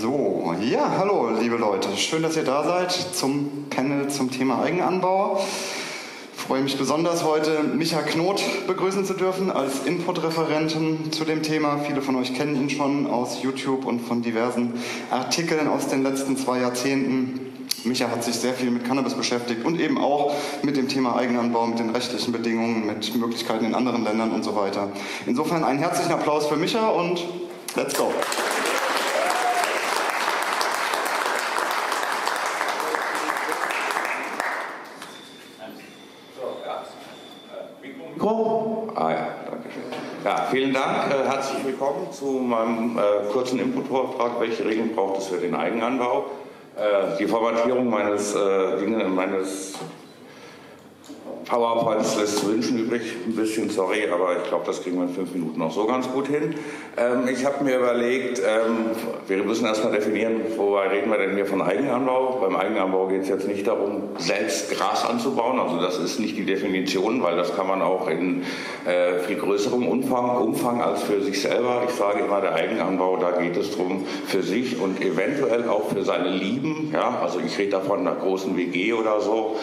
So, ja, hallo liebe Leute. Schön, dass ihr da seid zum Panel zum Thema Eigenanbau. Ich freue mich besonders, heute Micha Knot begrüßen zu dürfen als Input-Referentin zu dem Thema. Viele von euch kennen ihn schon aus YouTube und von diversen Artikeln aus den letzten zwei Jahrzehnten. Micha hat sich sehr viel mit Cannabis beschäftigt und eben auch mit dem Thema Eigenanbau, mit den rechtlichen Bedingungen, mit Möglichkeiten in anderen Ländern und so weiter. Insofern einen herzlichen Applaus für Micha und let's go. Mikro? Ah ja, danke schön. Ja, vielen Dank. Äh, herzlich willkommen zu meinem äh, kurzen Input-Vortrag. Welche Regeln braucht es für den Eigenanbau? Äh, die Formatierung meines, äh, meines PowerPoints lässt zu wünschen übrig, ein bisschen, sorry, aber ich glaube, das kriegen wir in fünf Minuten auch so ganz gut hin. Ähm, ich habe mir überlegt, ähm, wir müssen erstmal definieren, wobei reden wir denn hier von Eigenanbau? Beim Eigenanbau geht es jetzt nicht darum, selbst Gras anzubauen, also das ist nicht die Definition, weil das kann man auch in äh, viel größerem Umfang, Umfang als für sich selber. Ich sage immer, der Eigenanbau, da geht es darum, für sich und eventuell auch für seine Lieben, ja, also ich rede davon einer großen WG oder so,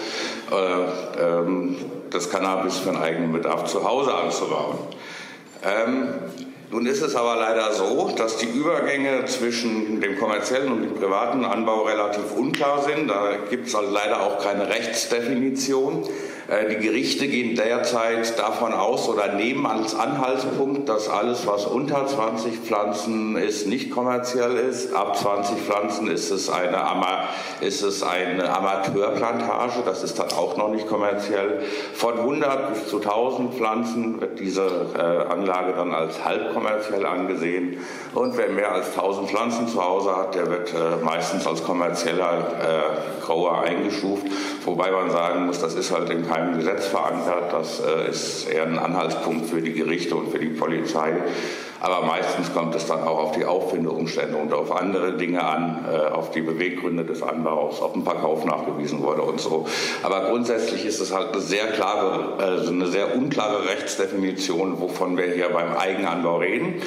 äh, ähm, das Cannabis für einen eigenen Bedarf zu Hause anzubauen. Ähm, nun ist es aber leider so, dass die Übergänge zwischen dem kommerziellen und dem privaten Anbau relativ unklar sind. Da gibt es also leider auch keine Rechtsdefinition. Äh, die Gerichte gehen derzeit davon aus oder nehmen als Anhaltspunkt, dass alles, was unter 20 Pflanzen ist, nicht kommerziell ist. Ab 20 Pflanzen ist es eine, ist es eine Amateurplantage, das ist dann auch noch nicht kommerziell. Von 100 bis zu 1000 Pflanzen wird diese äh, Anlage dann als halbkommerziell angesehen. Und wer mehr als 1000 Pflanzen zu Hause hat, der wird äh, meistens als kommerzieller Grower eingestuft. Wobei man sagen muss, das ist halt in keinem Gesetz verankert. Das äh, ist eher ein Anhaltspunkt für die Gerichte und für die Polizei. Aber meistens kommt es dann auch auf die Auffindeumstände und auf andere Dinge an, äh, auf die Beweggründe des Anbaus, ob ein Verkauf nachgewiesen wurde und so. Aber grundsätzlich ist es halt eine sehr klare, also eine sehr unklare Rechtsdefinition, wovon wir hier beim Eigenanbau reden.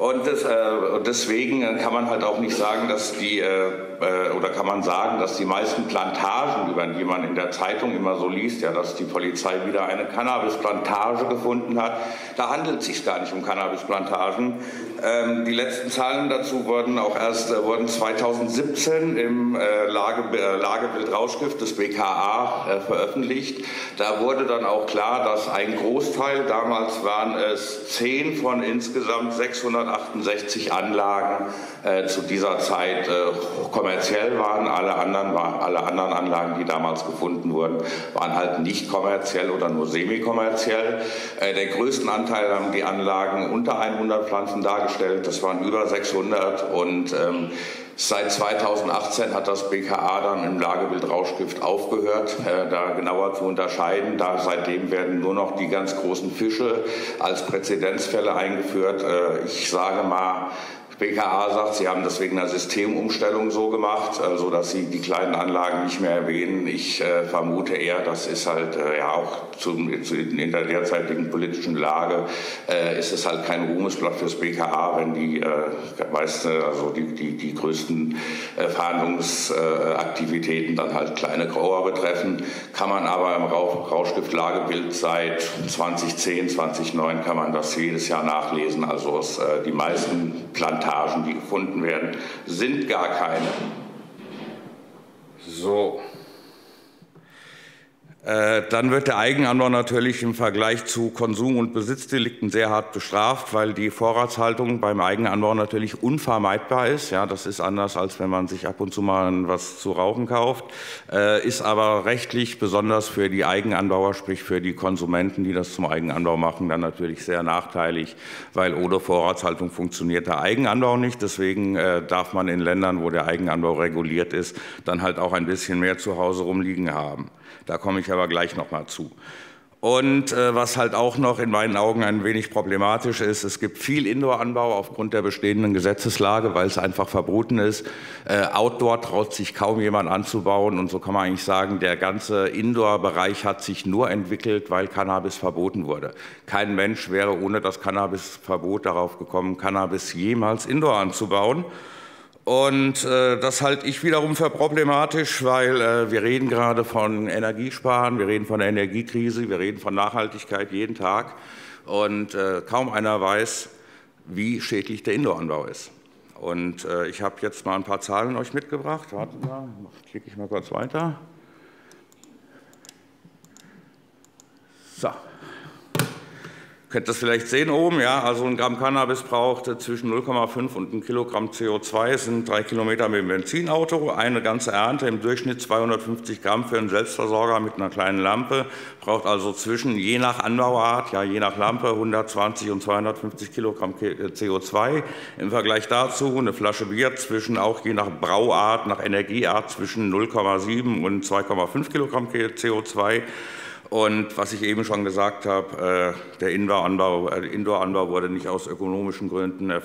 Und das, äh, deswegen kann man halt auch nicht sagen, dass die, äh, äh, oder kann man sagen, dass die meisten Plantagen, über die man in der Zeitung immer so liest, ja, dass die Polizei wieder eine Cannabisplantage gefunden hat. Da handelt es sich gar nicht um Cannabisplantagen. Ähm, die letzten Zahlen dazu wurden auch erst äh, wurden 2017 im äh, Lage, äh, Lagebild-Rauschgift des BKA äh, veröffentlicht. Da wurde dann auch klar, dass ein Großteil, damals waren es zehn von insgesamt 600 168 Anlagen äh, zu dieser Zeit äh, kommerziell waren. Alle anderen, alle anderen Anlagen, die damals gefunden wurden, waren halt nicht kommerziell oder nur semi-kommerziell. Äh, der größten Anteil haben die Anlagen unter 100 Pflanzen dargestellt. Das waren über 600 und ähm, Seit 2018 hat das BKA dann im Lagebild Rauschgift aufgehört, äh, da genauer zu unterscheiden. Da seitdem werden nur noch die ganz großen Fische als Präzedenzfälle eingeführt. Äh, ich sage mal, BKA sagt, sie haben das wegen einer Systemumstellung so gemacht, also dass sie die kleinen Anlagen nicht mehr erwähnen. Ich äh, vermute eher, das ist halt äh, ja auch zum, zu, in der derzeitigen politischen Lage äh, ist es halt kein Ruhmesblatt fürs BKA, wenn die, äh, weißt, also die, die, die größten äh, Verhandlungsaktivitäten dann halt kleine Grauer betreffen. Kann man aber im Rauschgiftlagebild seit 2010, 2009 kann man das jedes Jahr nachlesen. Also es, äh, die meisten Plantagen Plantagen, die gefunden werden, sind gar keine. So. Äh, dann wird der Eigenanbau natürlich im Vergleich zu Konsum- und Besitzdelikten sehr hart bestraft, weil die Vorratshaltung beim Eigenanbau natürlich unvermeidbar ist. Ja, das ist anders, als wenn man sich ab und zu mal was zu rauchen kauft, äh, ist aber rechtlich besonders für die Eigenanbauer, sprich für die Konsumenten, die das zum Eigenanbau machen, dann natürlich sehr nachteilig, weil ohne Vorratshaltung funktioniert der Eigenanbau nicht. Deswegen äh, darf man in Ländern, wo der Eigenanbau reguliert ist, dann halt auch ein bisschen mehr zu Hause rumliegen haben. Da komme ich aber gleich noch mal zu. Und äh, was halt auch noch in meinen Augen ein wenig problematisch ist, es gibt viel Indoor-Anbau aufgrund der bestehenden Gesetzeslage, weil es einfach verboten ist. Äh, Outdoor traut sich kaum jemand anzubauen und so kann man eigentlich sagen, der ganze Indoor-Bereich hat sich nur entwickelt, weil Cannabis verboten wurde. Kein Mensch wäre ohne das Cannabis-Verbot darauf gekommen, Cannabis jemals Indoor anzubauen. Und äh, das halte ich wiederum für problematisch, weil äh, wir reden gerade von Energiesparen, wir reden von der Energiekrise, wir reden von Nachhaltigkeit jeden Tag. Und äh, kaum einer weiß, wie schädlich der Indoor-Anbau ist. Und äh, ich habe jetzt mal ein paar Zahlen euch mitgebracht. Warten mal, klicke ich mal kurz weiter. So könnt das vielleicht sehen oben, ja, also ein Gramm Cannabis braucht zwischen 0,5 und ein Kilogramm CO2, das sind drei Kilometer mit dem Benzinauto, eine ganze Ernte, im Durchschnitt 250 Gramm für einen Selbstversorger mit einer kleinen Lampe, braucht also zwischen, je nach Anbauart, ja, je nach Lampe, 120 und 250 Kilogramm CO2. Im Vergleich dazu eine Flasche Bier zwischen, auch je nach Brauart, nach Energieart, zwischen 0,7 und 2,5 Kilogramm CO2. Und was ich eben schon gesagt habe, äh, der Indoor-Anbau äh, Indoor wurde nicht aus ökonomischen Gründen äh,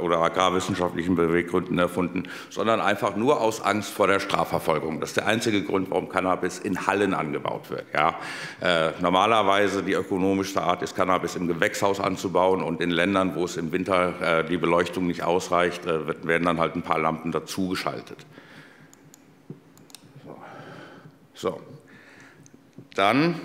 oder agrarwissenschaftlichen Beweggründen erfunden, sondern einfach nur aus Angst vor der Strafverfolgung. Das ist der einzige Grund, warum Cannabis in Hallen angebaut wird. Ja. Normalerweise die ökonomischste Art ist, Cannabis im Gewächshaus anzubauen und in Ländern, wo es im Winter die Beleuchtung nicht ausreicht, werden dann halt ein paar Lampen dazugeschaltet. So. so. Dann,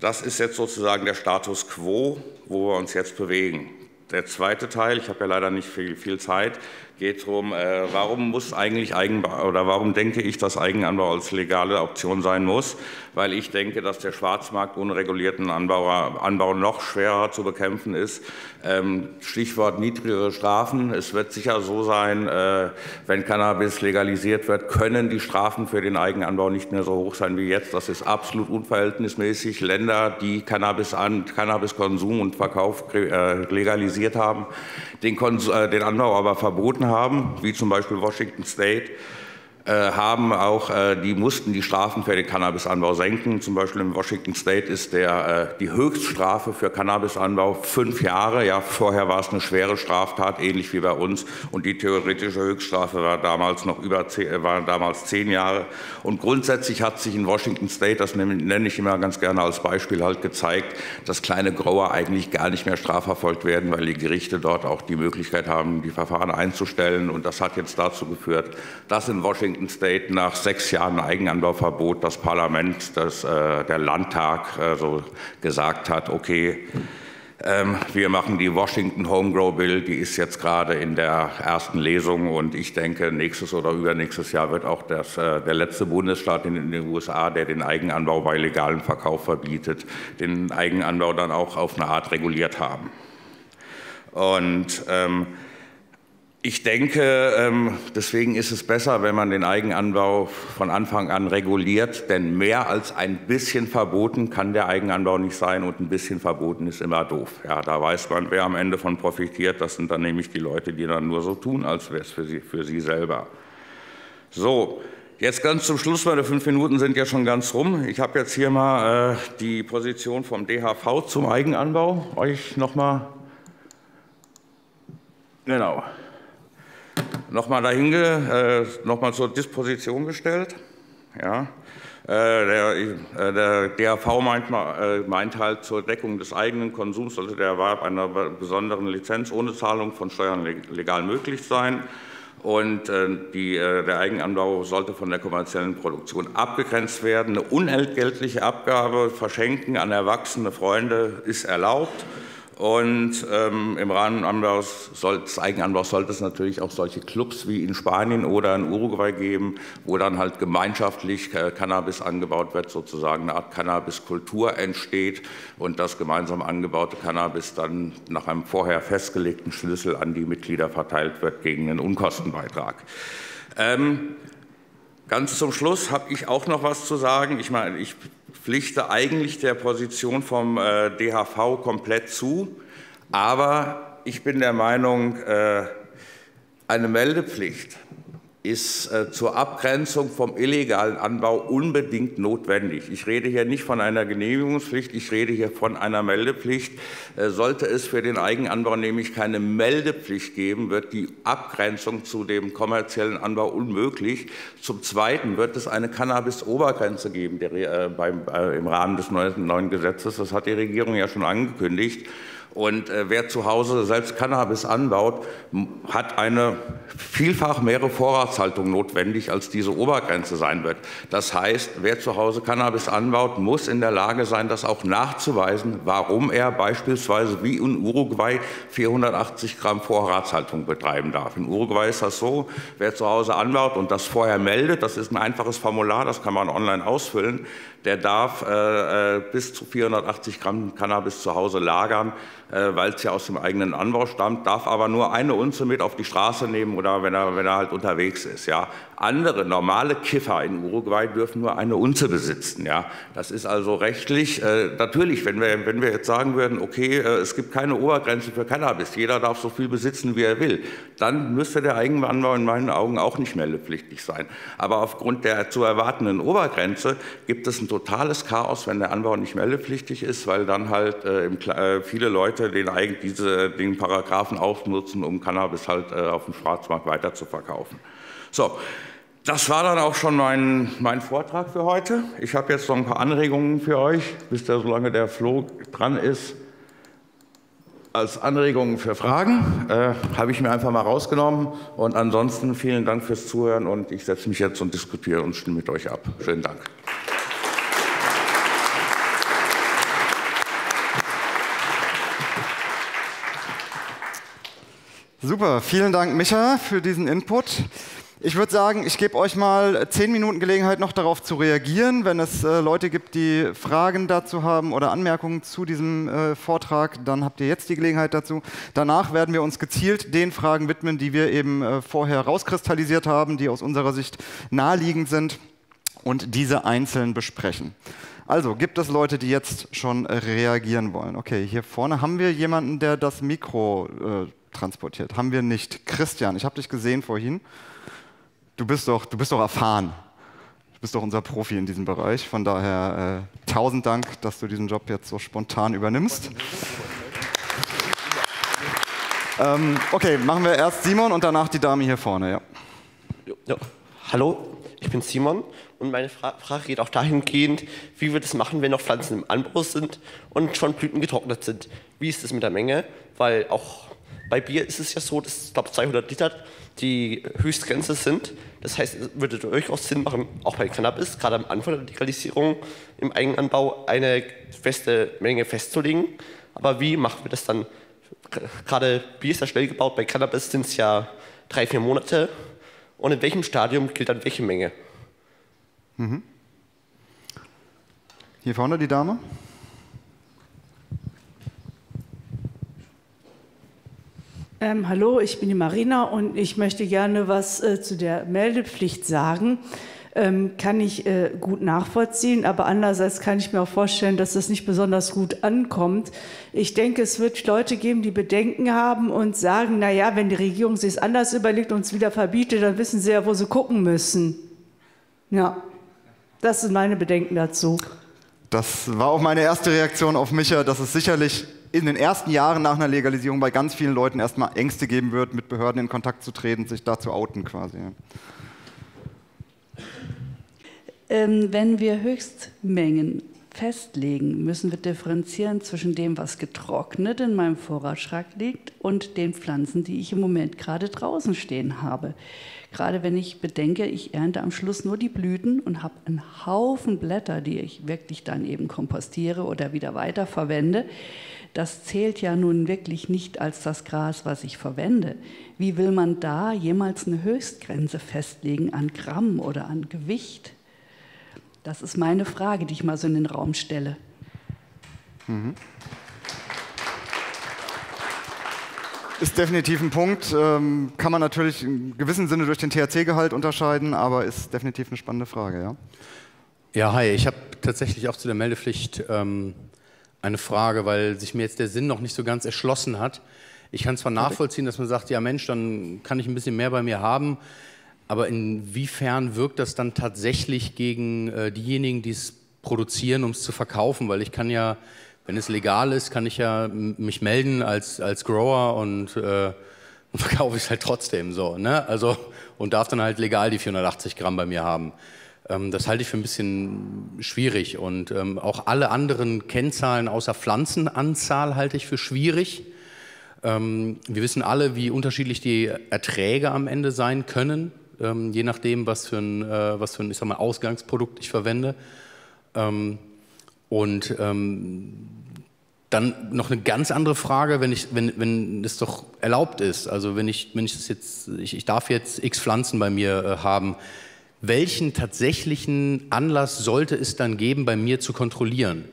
das ist jetzt sozusagen der Status quo, wo wir uns jetzt bewegen. Der zweite Teil, ich habe ja leider nicht viel, viel Zeit, geht darum, äh, warum muss eigentlich Eigenbau oder warum denke ich, dass Eigenanbau als legale Option sein muss? Weil ich denke, dass der Schwarzmarkt unregulierten Anbau, Anbau noch schwerer zu bekämpfen ist. Ähm, Stichwort niedrigere Strafen. Es wird sicher so sein, äh, wenn Cannabis legalisiert wird, können die Strafen für den Eigenanbau nicht mehr so hoch sein wie jetzt. Das ist absolut unverhältnismäßig. Länder, die Cannabis an, Cannabiskonsum und Verkauf äh, legalisiert haben, den, äh, den Anbau aber verboten haben, wie zum Beispiel Washington State, haben auch, äh, die mussten die Strafen für den Cannabisanbau senken. Zum Beispiel in Washington State ist der, äh, die Höchststrafe für Cannabisanbau fünf Jahre. Ja, vorher war es eine schwere Straftat, ähnlich wie bei uns. Und die theoretische Höchststrafe war damals noch über zehn, war damals zehn Jahre. Und grundsätzlich hat sich in Washington State, das nenne ich immer ganz gerne als Beispiel halt gezeigt, dass kleine Grower eigentlich gar nicht mehr strafverfolgt werden, weil die Gerichte dort auch die Möglichkeit haben, die Verfahren einzustellen. Und das hat jetzt dazu geführt, dass in Washington Washington State nach sechs Jahren Eigenanbauverbot das Parlament, das, äh, der Landtag äh, so gesagt hat, okay, ähm, wir machen die Washington Homegrow Bill, die ist jetzt gerade in der ersten Lesung und ich denke, nächstes oder übernächstes Jahr wird auch das, äh, der letzte Bundesstaat in den USA, der den Eigenanbau bei legalem Verkauf verbietet, den Eigenanbau dann auch auf eine Art reguliert haben. Und ähm, ich denke, ähm, deswegen ist es besser, wenn man den Eigenanbau von Anfang an reguliert, denn mehr als ein bisschen verboten kann der Eigenanbau nicht sein und ein bisschen verboten ist immer doof. Ja, da weiß man, wer am Ende von profitiert. Das sind dann nämlich die Leute, die dann nur so tun, als wäre es für sie, für sie selber. So, jetzt ganz zum Schluss, meine fünf Minuten sind ja schon ganz rum. Ich habe jetzt hier mal äh, die Position vom DHV zum Eigenanbau euch noch mal. Genau nochmal dahin, äh, nochmal zur Disposition gestellt. Ja. Äh, der, äh, der DAV meint, äh, meint, halt, zur Deckung des eigenen Konsums sollte der Erwerb einer besonderen Lizenz ohne Zahlung von Steuern legal möglich sein. Und äh, die, äh, der Eigenanbau sollte von der kommerziellen Produktion abgegrenzt werden. Eine unentgeltliche Abgabe, Verschenken an erwachsene Freunde ist erlaubt. Und ähm, im Rahmen soll, des Eigenanbaus sollte es natürlich auch solche Clubs wie in Spanien oder in Uruguay geben, wo dann halt gemeinschaftlich äh, Cannabis angebaut wird, sozusagen eine Art Cannabiskultur entsteht und das gemeinsam angebaute Cannabis dann nach einem vorher festgelegten Schlüssel an die Mitglieder verteilt wird gegen einen Unkostenbeitrag. Ähm, Ganz zum Schluss habe ich auch noch was zu sagen. Ich meine, ich pflichte eigentlich der Position vom äh, DHV komplett zu, aber ich bin der Meinung, äh, eine Meldepflicht ist äh, zur Abgrenzung vom illegalen Anbau unbedingt notwendig. Ich rede hier nicht von einer Genehmigungspflicht, ich rede hier von einer Meldepflicht. Äh, sollte es für den Eigenanbau nämlich keine Meldepflicht geben, wird die Abgrenzung zu dem kommerziellen Anbau unmöglich. Zum Zweiten wird es eine Cannabis-Obergrenze geben der, äh, beim, äh, im Rahmen des neuen, neuen Gesetzes. Das hat die Regierung ja schon angekündigt. Und äh, wer zu Hause selbst Cannabis anbaut, hat eine vielfach mehrere Vorratshaltung notwendig, als diese Obergrenze sein wird. Das heißt, wer zu Hause Cannabis anbaut, muss in der Lage sein, das auch nachzuweisen, warum er beispielsweise wie in Uruguay 480 Gramm Vorratshaltung betreiben darf. In Uruguay ist das so, wer zu Hause anbaut und das vorher meldet, das ist ein einfaches Formular, das kann man online ausfüllen, der darf äh, äh bis zu 480 Gramm Cannabis zu Hause lagern äh, weil es ja aus dem eigenen Anbau stammt, darf aber nur eine Unze mit auf die Straße nehmen oder wenn er, wenn er halt unterwegs ist. Ja. Andere normale Kiffer in Uruguay dürfen nur eine Unze besitzen. Ja. Das ist also rechtlich, äh, natürlich, wenn wir, wenn wir jetzt sagen würden, okay, äh, es gibt keine Obergrenze für Cannabis, jeder darf so viel besitzen, wie er will, dann müsste der Eigenanbau in meinen Augen auch nicht meldepflichtig sein. Aber aufgrund der zu erwartenden Obergrenze gibt es ein totales Chaos, wenn der Anbau nicht meldepflichtig ist, weil dann halt äh, äh viele Leute den, diese, den Paragraphen aufnutzen, um Cannabis halt äh, auf dem Schwarzmarkt weiter zu verkaufen. So, das war dann auch schon mein, mein Vortrag für heute. Ich habe jetzt noch ein paar Anregungen für euch, bis der, solange der Flo dran ist. Als Anregungen für Fragen äh, habe ich mir einfach mal rausgenommen. Und ansonsten vielen Dank fürs Zuhören und ich setze mich jetzt und diskutiere und stimme mit euch ab. Schönen Dank. Super, vielen Dank, Micha, für diesen Input. Ich würde sagen, ich gebe euch mal zehn Minuten Gelegenheit, noch darauf zu reagieren. Wenn es äh, Leute gibt, die Fragen dazu haben oder Anmerkungen zu diesem äh, Vortrag, dann habt ihr jetzt die Gelegenheit dazu. Danach werden wir uns gezielt den Fragen widmen, die wir eben äh, vorher rauskristallisiert haben, die aus unserer Sicht naheliegend sind und diese einzeln besprechen. Also, gibt es Leute, die jetzt schon reagieren wollen? Okay, hier vorne haben wir jemanden, der das Mikro äh, transportiert. Haben wir nicht. Christian, ich habe dich gesehen vorhin. Du bist doch, du bist doch erfahren. Du bist doch unser Profi in diesem Bereich. Von daher äh, tausend Dank, dass du diesen Job jetzt so spontan übernimmst. Ähm, okay, machen wir erst Simon und danach die Dame hier vorne. Ja. Ja. Hallo, ich bin Simon und meine Fra Frage geht auch dahingehend, wie wir das machen, wenn noch Pflanzen im Anbau sind und schon Blüten getrocknet sind. Wie ist das mit der Menge? Weil auch bei Bier ist es ja so, dass ich glaube 200 Liter die Höchstgrenze sind. Das heißt, es würde durchaus Sinn machen, auch bei Cannabis, gerade am Anfang der Legalisierung im Eigenanbau, eine feste Menge festzulegen. Aber wie machen wir das dann? Gerade Bier ist ja schnell gebaut, bei Cannabis sind es ja drei, vier Monate. Und in welchem Stadium gilt dann welche Menge? Mhm. Hier vorne die Dame. Ähm, hallo, ich bin die Marina und ich möchte gerne was äh, zu der Meldepflicht sagen. Ähm, kann ich äh, gut nachvollziehen, aber andererseits kann ich mir auch vorstellen, dass das nicht besonders gut ankommt. Ich denke, es wird Leute geben, die Bedenken haben und sagen, na ja, wenn die Regierung sich es anders überlegt und es wieder verbietet, dann wissen sie ja, wo sie gucken müssen. Ja, das sind meine Bedenken dazu. Das war auch meine erste Reaktion auf Micha, dass es sicherlich in den ersten Jahren nach einer Legalisierung bei ganz vielen Leuten erstmal Ängste geben wird, mit Behörden in Kontakt zu treten, sich da zu outen quasi. Ähm, wenn wir Höchstmengen festlegen, müssen wir differenzieren zwischen dem, was getrocknet in meinem Vorratsschrank liegt und den Pflanzen, die ich im Moment gerade draußen stehen habe. Gerade wenn ich bedenke, ich ernte am Schluss nur die Blüten und habe einen Haufen Blätter, die ich wirklich dann eben kompostiere oder wieder weiterverwende, das zählt ja nun wirklich nicht als das Gras, was ich verwende. Wie will man da jemals eine Höchstgrenze festlegen an Gramm oder an Gewicht? Das ist meine Frage, die ich mal so in den Raum stelle. Mhm. Ist definitiv ein Punkt. Ähm, kann man natürlich in gewissem Sinne durch den THC-Gehalt unterscheiden, aber ist definitiv eine spannende Frage, ja. Ja, hi. Ich habe tatsächlich auch zu der Meldepflicht ähm, eine Frage, weil sich mir jetzt der Sinn noch nicht so ganz erschlossen hat. Ich kann zwar nachvollziehen, dass man sagt, ja Mensch, dann kann ich ein bisschen mehr bei mir haben. Aber inwiefern wirkt das dann tatsächlich gegen äh, diejenigen, die es produzieren, um es zu verkaufen? Weil ich kann ja, wenn es legal ist, kann ich ja mich melden als, als Grower und, äh, verkaufe es halt trotzdem so. Ne? Also, und darf dann halt legal die 480 Gramm bei mir haben. Ähm, das halte ich für ein bisschen schwierig. Und ähm, auch alle anderen Kennzahlen außer Pflanzenanzahl halte ich für schwierig. Ähm, wir wissen alle, wie unterschiedlich die Erträge am Ende sein können je nachdem, was für ein, äh, was für ein ich sag mal, Ausgangsprodukt ich verwende. Und dann noch eine ganz andere Frage, wenn, ich, wenn, wenn es doch erlaubt ist, also wenn ich, wenn ich das jetzt, ich, ich darf jetzt x Pflanzen bei mir äh, haben, welchen tatsächlichen Anlass sollte es dann geben, bei mir zu kontrollieren?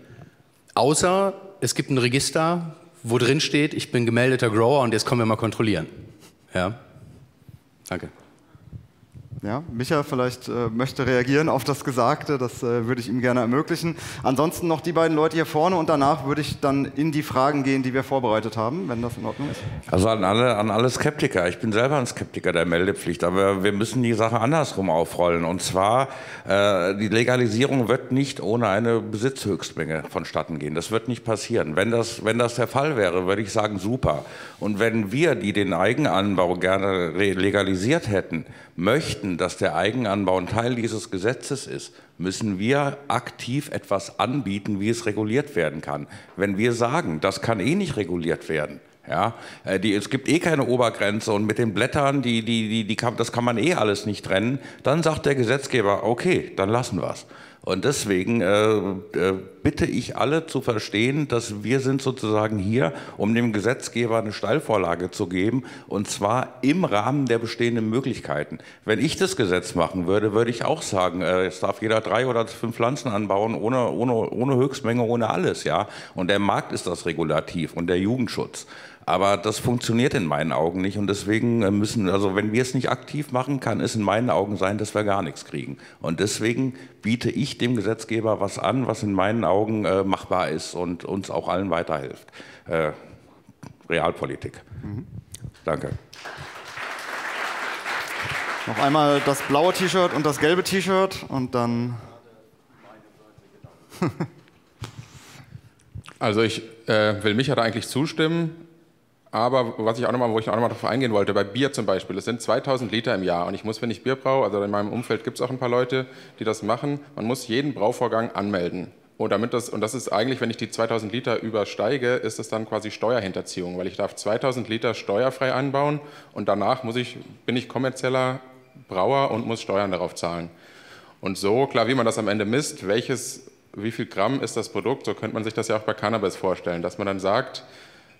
Außer es gibt ein Register, wo drin steht, ich bin gemeldeter Grower und jetzt kommen wir mal kontrollieren. Ja? Danke. Ja, Micha vielleicht äh, möchte reagieren auf das Gesagte, das äh, würde ich ihm gerne ermöglichen. Ansonsten noch die beiden Leute hier vorne und danach würde ich dann in die Fragen gehen, die wir vorbereitet haben, wenn das in Ordnung ist. Also an alle, an alle Skeptiker, ich bin selber ein Skeptiker der Meldepflicht, aber wir müssen die Sache andersrum aufrollen. Und zwar, äh, die Legalisierung wird nicht ohne eine Besitzhöchstmenge vonstatten gehen. Das wird nicht passieren. Wenn das, wenn das der Fall wäre, würde ich sagen, super. Und wenn wir, die den Eigenanbau gerne legalisiert hätten, möchten, dass der Eigenanbau ein Teil dieses Gesetzes ist, müssen wir aktiv etwas anbieten, wie es reguliert werden kann. Wenn wir sagen, das kann eh nicht reguliert werden, ja, äh, die, es gibt eh keine Obergrenze und mit den Blättern, die, die, die, die das kann man eh alles nicht trennen, dann sagt der Gesetzgeber, okay, dann lassen wir es. Und deswegen äh, äh, bitte ich alle zu verstehen, dass wir sind sozusagen hier, um dem Gesetzgeber eine Steilvorlage zu geben, und zwar im Rahmen der bestehenden Möglichkeiten. Wenn ich das Gesetz machen würde, würde ich auch sagen, äh, jetzt darf jeder drei oder fünf Pflanzen anbauen, ohne, ohne, ohne Höchstmenge, ohne alles. ja. Und der Markt ist das Regulativ und der Jugendschutz. Aber das funktioniert in meinen Augen nicht und deswegen äh, müssen, also wenn wir es nicht aktiv machen, kann es in meinen Augen sein, dass wir gar nichts kriegen. Und deswegen biete ich dem Gesetzgeber was an, was in meinen Augen äh, machbar ist und uns auch allen weiterhilft. Äh, Realpolitik. Mhm. Danke. Noch einmal das blaue T-Shirt und das gelbe T-Shirt und dann. also ich äh, will Micha da eigentlich zustimmen. Aber was ich auch noch mal, wo ich auch noch mal darauf eingehen wollte, bei Bier zum Beispiel, es sind 2000 Liter im Jahr und ich muss, wenn ich Bier braue, also in meinem Umfeld gibt es auch ein paar Leute, die das machen, man muss jeden Brauvorgang anmelden. Und, damit das, und das ist eigentlich, wenn ich die 2000 Liter übersteige, ist das dann quasi Steuerhinterziehung, weil ich darf 2000 Liter steuerfrei anbauen und danach muss ich, bin ich kommerzieller Brauer und muss Steuern darauf zahlen. Und so, klar, wie man das am Ende misst, welches, wie viel Gramm ist das Produkt, so könnte man sich das ja auch bei Cannabis vorstellen, dass man dann sagt,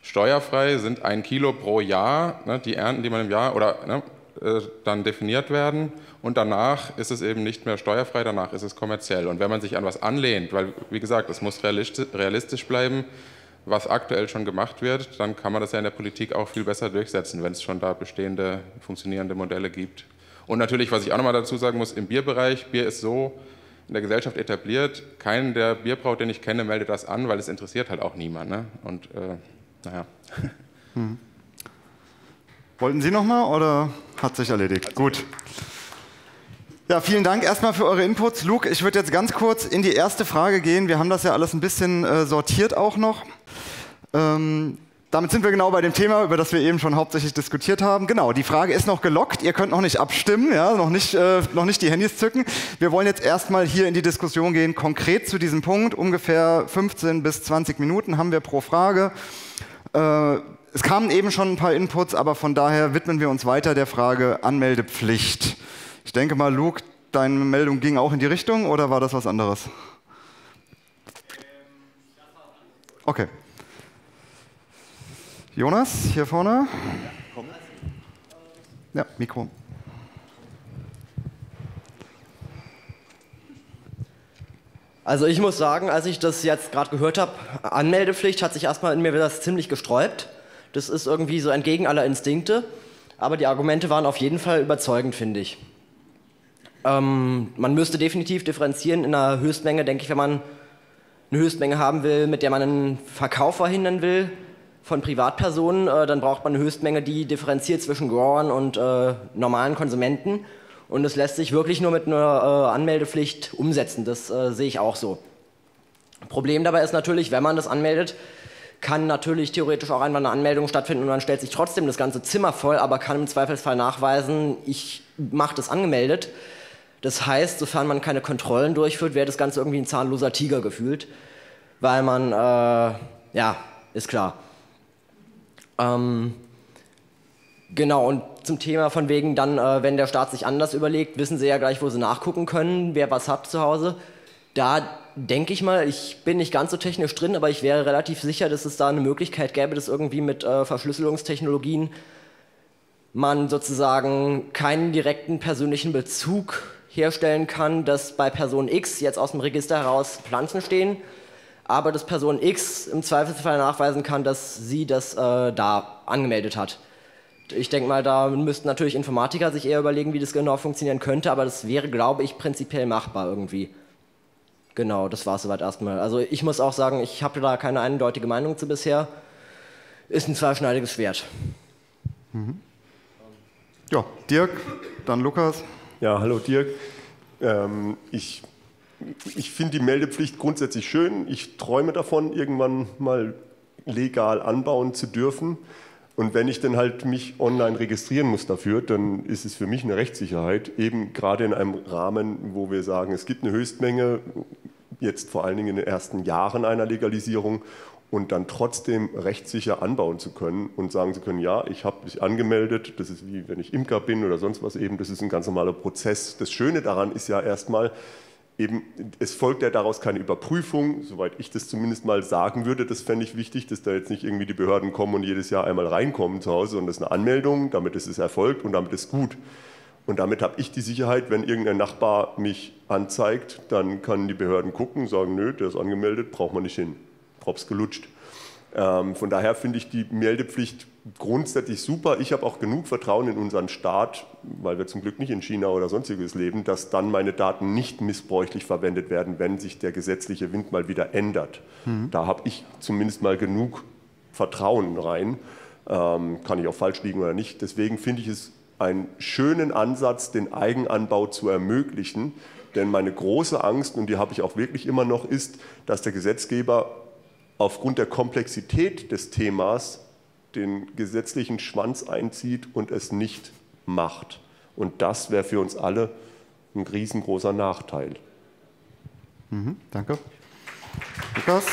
Steuerfrei sind ein Kilo pro Jahr, ne, die Ernten, die man im Jahr oder ne, äh, dann definiert werden. Und danach ist es eben nicht mehr steuerfrei, danach ist es kommerziell. Und wenn man sich an was anlehnt, weil, wie gesagt, es muss realistisch bleiben, was aktuell schon gemacht wird, dann kann man das ja in der Politik auch viel besser durchsetzen, wenn es schon da bestehende, funktionierende Modelle gibt. Und natürlich, was ich auch nochmal dazu sagen muss, im Bierbereich, Bier ist so in der Gesellschaft etabliert, keinen der Bierbraut, den ich kenne, meldet das an, weil es interessiert halt auch niemand. Ne? Und äh, naja. Hm. Wollten Sie noch mal oder hat sich erledigt? Gut. Ja, vielen Dank erstmal für eure Inputs. Luke, ich würde jetzt ganz kurz in die erste Frage gehen. Wir haben das ja alles ein bisschen äh, sortiert auch noch. Ähm, damit sind wir genau bei dem Thema, über das wir eben schon hauptsächlich diskutiert haben. Genau, die Frage ist noch gelockt. Ihr könnt noch nicht abstimmen, ja, noch nicht, äh, noch nicht die Handys zücken. Wir wollen jetzt erstmal hier in die Diskussion gehen, konkret zu diesem Punkt. Ungefähr 15 bis 20 Minuten haben wir pro Frage. Äh, es kamen eben schon ein paar Inputs, aber von daher widmen wir uns weiter der Frage Anmeldepflicht. Ich denke mal, Luke, deine Meldung ging auch in die Richtung oder war das was anderes? Okay. Jonas, hier vorne. Ja, Mikro. Also ich muss sagen, als ich das jetzt gerade gehört habe, Anmeldepflicht, hat sich erstmal in mir das ziemlich gesträubt. Das ist irgendwie so entgegen aller Instinkte. Aber die Argumente waren auf jeden Fall überzeugend, finde ich. Ähm, man müsste definitiv differenzieren in einer Höchstmenge, denke ich, wenn man eine Höchstmenge haben will, mit der man einen Verkauf verhindern will von Privatpersonen, äh, dann braucht man eine Höchstmenge, die differenziert zwischen Growern und äh, normalen Konsumenten. Und es lässt sich wirklich nur mit einer äh, Anmeldepflicht umsetzen. Das äh, sehe ich auch so. Problem dabei ist natürlich, wenn man das anmeldet, kann natürlich theoretisch auch einmal eine Anmeldung stattfinden und dann stellt sich trotzdem das ganze Zimmer voll, aber kann im Zweifelsfall nachweisen, ich mache das angemeldet. Das heißt, sofern man keine Kontrollen durchführt, wäre das Ganze irgendwie ein zahnloser Tiger gefühlt, weil man, äh, ja, ist klar. Ähm, genau, und zum Thema von wegen dann, äh, wenn der Staat sich anders überlegt, wissen sie ja gleich, wo sie nachgucken können, wer was hat zu Hause. Da denke ich mal, ich bin nicht ganz so technisch drin, aber ich wäre relativ sicher, dass es da eine Möglichkeit gäbe, dass irgendwie mit äh, Verschlüsselungstechnologien man sozusagen keinen direkten persönlichen Bezug herstellen kann, dass bei Person X jetzt aus dem Register heraus Pflanzen stehen, aber dass Person X im Zweifelsfall nachweisen kann, dass sie das äh, da angemeldet hat. Ich denke mal, da müssten natürlich Informatiker sich eher überlegen, wie das genau funktionieren könnte, aber das wäre, glaube ich, prinzipiell machbar irgendwie. Genau, das war es soweit erstmal. Also ich muss auch sagen, ich habe da keine eindeutige Meinung zu bisher. Ist ein zweischneidiges Schwert. Mhm. Ja, Dirk, dann Lukas. Ja, hallo Dirk. Ähm, ich ich finde die Meldepflicht grundsätzlich schön. Ich träume davon, irgendwann mal legal anbauen zu dürfen. Und wenn ich dann halt mich online registrieren muss dafür, dann ist es für mich eine Rechtssicherheit, eben gerade in einem Rahmen, wo wir sagen, es gibt eine Höchstmenge, jetzt vor allen Dingen in den ersten Jahren einer Legalisierung und dann trotzdem rechtssicher anbauen zu können und sagen zu können, ja, ich habe mich angemeldet, das ist wie wenn ich Imker bin oder sonst was eben, das ist ein ganz normaler Prozess. Das Schöne daran ist ja erstmal, eben, es folgt ja daraus keine Überprüfung, soweit ich das zumindest mal sagen würde, das fände ich wichtig, dass da jetzt nicht irgendwie die Behörden kommen und jedes Jahr einmal reinkommen zu Hause und das ist eine Anmeldung, damit ist es erfolgt und damit ist gut. Und damit habe ich die Sicherheit, wenn irgendein Nachbar mich anzeigt, dann können die Behörden gucken, sagen, nö, der ist angemeldet, braucht man nicht hin. Props gelutscht. Ähm, von daher finde ich die Meldepflicht grundsätzlich super. Ich habe auch genug Vertrauen in unseren Staat, weil wir zum Glück nicht in China oder sonstiges leben, dass dann meine Daten nicht missbräuchlich verwendet werden, wenn sich der gesetzliche Wind mal wieder ändert. Mhm. Da habe ich zumindest mal genug Vertrauen rein. Ähm, kann ich auch falsch liegen oder nicht. Deswegen finde ich es einen schönen Ansatz, den Eigenanbau zu ermöglichen. Denn meine große Angst, und die habe ich auch wirklich immer noch, ist, dass der Gesetzgeber aufgrund der Komplexität des Themas den gesetzlichen Schwanz einzieht und es nicht macht. Und das wäre für uns alle ein riesengroßer Nachteil. Mhm, danke. Lukas?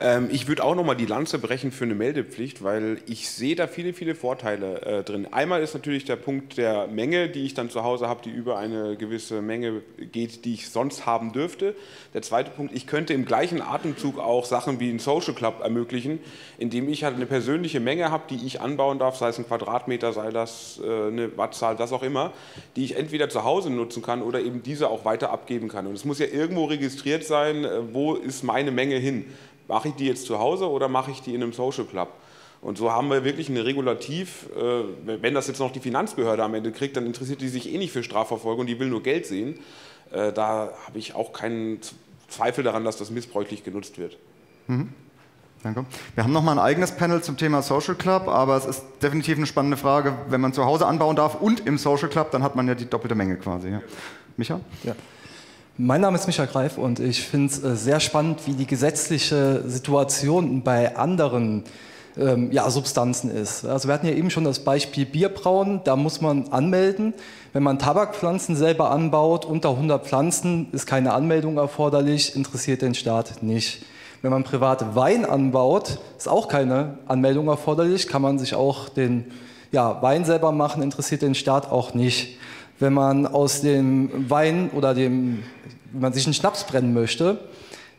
Ähm, ich würde auch nochmal die Lanze brechen für eine Meldepflicht, weil ich sehe da viele, viele Vorteile äh, drin. Einmal ist natürlich der Punkt der Menge, die ich dann zu Hause habe, die über eine gewisse Menge geht, die ich sonst haben dürfte. Der zweite Punkt, ich könnte im gleichen Atemzug auch Sachen wie einen Social Club ermöglichen, indem ich halt eine persönliche Menge habe, die ich anbauen darf, sei es ein Quadratmeter, sei das äh, eine Wattzahl, was auch immer, die ich entweder zu Hause nutzen kann oder eben diese auch weiter abgeben kann. Und es muss ja irgendwo registriert sein, äh, wo ist meine Menge hin mache ich die jetzt zu Hause oder mache ich die in einem Social Club? Und so haben wir wirklich ein Regulativ, äh, wenn das jetzt noch die Finanzbehörde am Ende kriegt, dann interessiert die sich eh nicht für Strafverfolgung, die will nur Geld sehen. Äh, da habe ich auch keinen Zweifel daran, dass das missbräuchlich genutzt wird. Mhm. Danke. Wir haben nochmal ein eigenes Panel zum Thema Social Club, aber es ist definitiv eine spannende Frage. Wenn man zu Hause anbauen darf und im Social Club, dann hat man ja die doppelte Menge quasi. Ja. Micha? Ja. Mein Name ist Michael Greif und ich finde es äh, sehr spannend, wie die gesetzliche Situation bei anderen ähm, ja, Substanzen ist. Also wir hatten ja eben schon das Beispiel Bierbrauen, da muss man anmelden. Wenn man Tabakpflanzen selber anbaut, unter 100 Pflanzen, ist keine Anmeldung erforderlich, interessiert den Staat nicht. Wenn man privat Wein anbaut, ist auch keine Anmeldung erforderlich, kann man sich auch den ja, Wein selber machen, interessiert den Staat auch nicht wenn man aus dem Wein oder dem, wenn man sich einen Schnaps brennen möchte,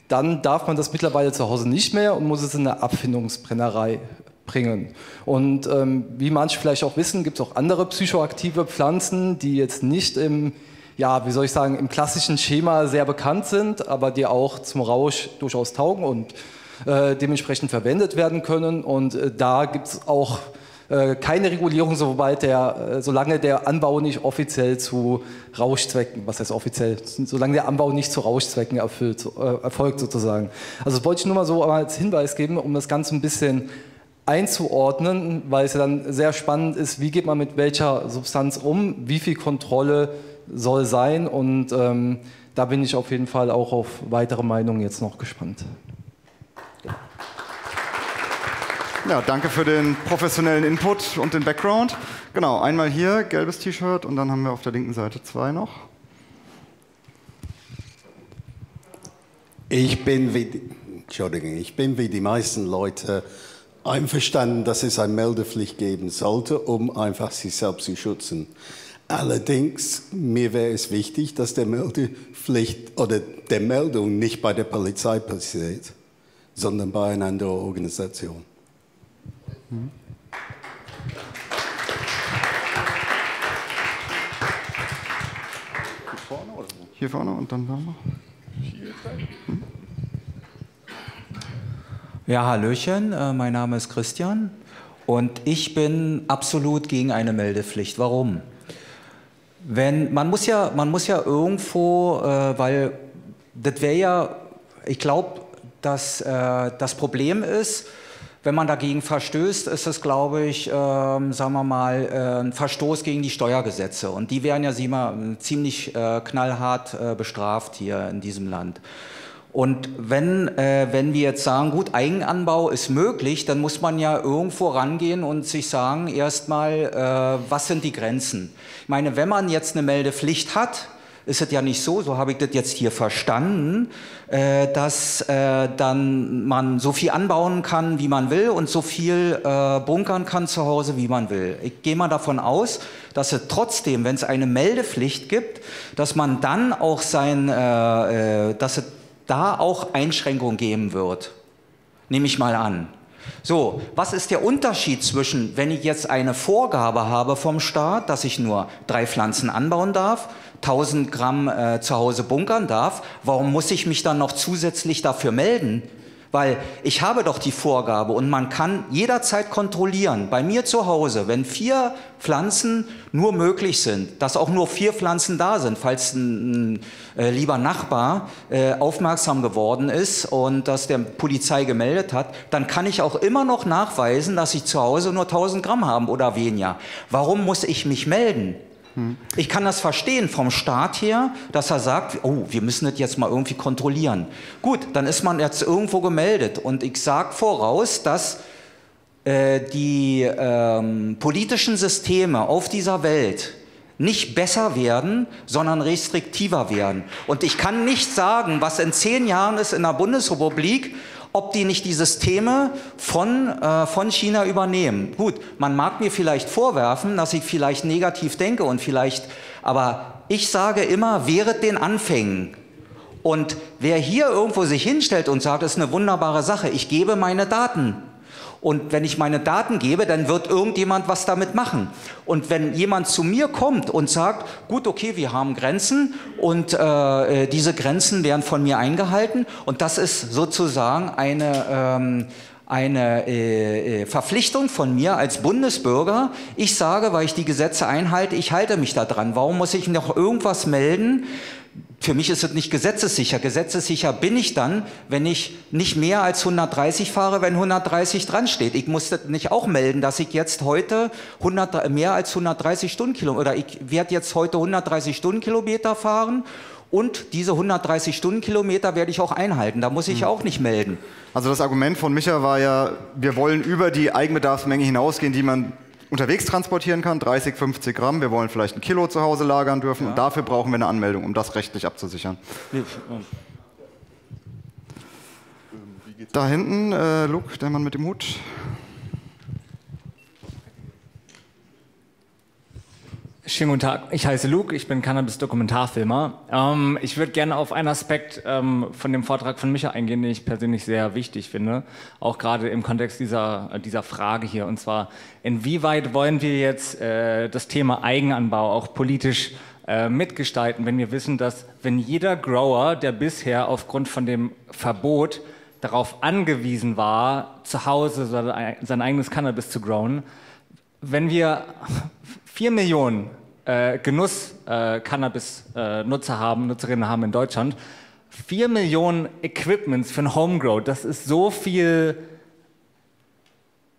dann darf man das mittlerweile zu Hause nicht mehr und muss es in eine Abfindungsbrennerei bringen. Und ähm, wie manche vielleicht auch wissen, gibt es auch andere psychoaktive Pflanzen, die jetzt nicht im, ja, wie soll ich sagen, im klassischen Schema sehr bekannt sind, aber die auch zum Rausch durchaus taugen und äh, dementsprechend verwendet werden können. Und äh, da gibt es auch äh, keine Regulierung, sobald der, äh, solange der Anbau nicht offiziell zu Rauschzwecken, was heißt offiziell, solange der Anbau nicht zu Rauschzwecken erfüllt, äh, erfolgt sozusagen. Also das wollte ich nur mal so als Hinweis geben, um das Ganze ein bisschen einzuordnen, weil es ja dann sehr spannend ist, wie geht man mit welcher Substanz um, wie viel Kontrolle soll sein und ähm, da bin ich auf jeden Fall auch auf weitere Meinungen jetzt noch gespannt. Ja, danke für den professionellen Input und den Background. Genau, einmal hier, gelbes T-Shirt und dann haben wir auf der linken Seite zwei noch. Ich bin wie, die, Entschuldigung, ich bin wie die meisten Leute einverstanden, dass es eine Meldepflicht geben sollte, um einfach sich selbst zu schützen. Allerdings, mir wäre es wichtig, dass der Meldepflicht oder der Meldung nicht bei der Polizei passiert, sondern bei einer anderen Organisation. Hm. Hier vorne und dann da noch. Hm? Ja, Hallöchen, äh, mein Name ist Christian und ich bin absolut gegen eine Meldepflicht. Warum? Wenn, man, muss ja, man muss ja irgendwo, äh, weil das wäre ja, ich glaube, dass äh, das Problem ist, wenn man dagegen verstößt, ist es, glaube ich, äh, sagen wir mal, äh, ein Verstoß gegen die Steuergesetze. Und die werden ja Sie mal, ziemlich äh, knallhart äh, bestraft hier in diesem Land. Und wenn, äh, wenn wir jetzt sagen, gut, Eigenanbau ist möglich, dann muss man ja irgendwo rangehen und sich sagen, erstmal, äh, was sind die Grenzen? Ich meine, wenn man jetzt eine Meldepflicht hat, ist es ja nicht so, so habe ich das jetzt hier verstanden, äh, dass äh, dann man so viel anbauen kann, wie man will und so viel äh, bunkern kann zu Hause, wie man will. Ich gehe mal davon aus, dass es trotzdem, wenn es eine Meldepflicht gibt, dass man dann auch sein, äh, äh, dass es da auch Einschränkungen geben wird. Nehme ich mal an. So, was ist der Unterschied zwischen, wenn ich jetzt eine Vorgabe habe vom Staat, dass ich nur drei Pflanzen anbauen darf, 1000 Gramm äh, zu Hause bunkern darf, warum muss ich mich dann noch zusätzlich dafür melden? Weil ich habe doch die Vorgabe und man kann jederzeit kontrollieren, bei mir zu Hause, wenn vier Pflanzen nur möglich sind, dass auch nur vier Pflanzen da sind, falls ein, äh, lieber Nachbar äh, aufmerksam geworden ist und das der Polizei gemeldet hat, dann kann ich auch immer noch nachweisen, dass ich zu Hause nur 1000 Gramm habe oder weniger. Warum muss ich mich melden? Ich kann das verstehen vom Staat her, dass er sagt, oh, wir müssen das jetzt mal irgendwie kontrollieren. Gut, dann ist man jetzt irgendwo gemeldet und ich sage voraus, dass äh, die ähm, politischen Systeme auf dieser Welt nicht besser werden, sondern restriktiver werden. Und ich kann nicht sagen, was in zehn Jahren ist in der Bundesrepublik ob die nicht die Systeme von, äh, von China übernehmen. Gut, man mag mir vielleicht vorwerfen, dass ich vielleicht negativ denke und vielleicht, aber ich sage immer, wehret den Anfängen. Und wer hier irgendwo sich hinstellt und sagt, das ist eine wunderbare Sache, ich gebe meine Daten, und wenn ich meine Daten gebe, dann wird irgendjemand was damit machen. Und wenn jemand zu mir kommt und sagt, gut, okay, wir haben Grenzen und äh, äh, diese Grenzen werden von mir eingehalten und das ist sozusagen eine... Ähm, eine äh, äh Verpflichtung von mir als Bundesbürger. Ich sage, weil ich die Gesetze einhalte, ich halte mich da dran. Warum muss ich noch irgendwas melden, für mich ist es nicht gesetzessicher. Gesetzessicher bin ich dann, wenn ich nicht mehr als 130 fahre, wenn 130 dran steht. Ich muss das nicht auch melden, dass ich jetzt heute 100, mehr als 130 Stundenkilometer oder ich werde jetzt heute 130 Stundenkilometer fahren und diese 130 Stundenkilometer werde ich auch einhalten. Da muss ich hm. auch nicht melden. Also das Argument von Micha war ja, wir wollen über die Eigenbedarfsmenge hinausgehen, die man unterwegs transportieren kann, 30, 50 Gramm. Wir wollen vielleicht ein Kilo zu Hause lagern dürfen ja. und dafür brauchen wir eine Anmeldung, um das rechtlich abzusichern. Da hinten, äh, Luke, der Mann mit dem Hut. Schönen guten Tag, ich heiße Luke, ich bin Cannabis-Dokumentarfilmer. Ähm, ich würde gerne auf einen Aspekt ähm, von dem Vortrag von Micha eingehen, den ich persönlich sehr wichtig finde, auch gerade im Kontext dieser, äh, dieser Frage hier. Und zwar, inwieweit wollen wir jetzt äh, das Thema Eigenanbau auch politisch äh, mitgestalten, wenn wir wissen, dass wenn jeder Grower, der bisher aufgrund von dem Verbot darauf angewiesen war, zu Hause sein eigenes Cannabis zu growen, wenn wir vier Millionen äh, Genuss-Cannabis-Nutzer äh, haben, Nutzerinnen haben in Deutschland. Vier Millionen Equipments für ein Homegrow, das ist so viel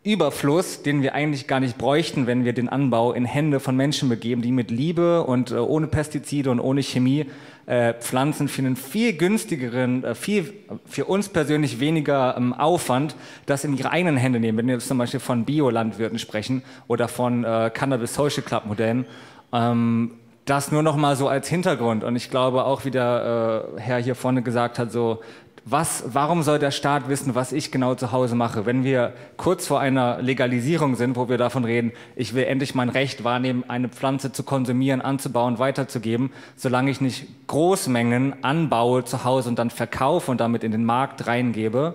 Überfluss, den wir eigentlich gar nicht bräuchten, wenn wir den Anbau in Hände von Menschen begeben, die mit Liebe und äh, ohne Pestizide und ohne Chemie äh, Pflanzen für einen viel günstigeren, äh, viel für uns persönlich weniger ähm, Aufwand, das in ihre eigenen Hände nehmen. Wenn wir jetzt zum Beispiel von Biolandwirten sprechen oder von Cannabis Social Club Modellen. Ähm, das nur noch mal so als Hintergrund. Und ich glaube auch, wie der äh, Herr hier vorne gesagt hat, so was, warum soll der Staat wissen, was ich genau zu Hause mache? Wenn wir kurz vor einer Legalisierung sind, wo wir davon reden, ich will endlich mein Recht wahrnehmen, eine Pflanze zu konsumieren, anzubauen, weiterzugeben, solange ich nicht Großmengen anbaue zu Hause und dann verkaufe und damit in den Markt reingebe,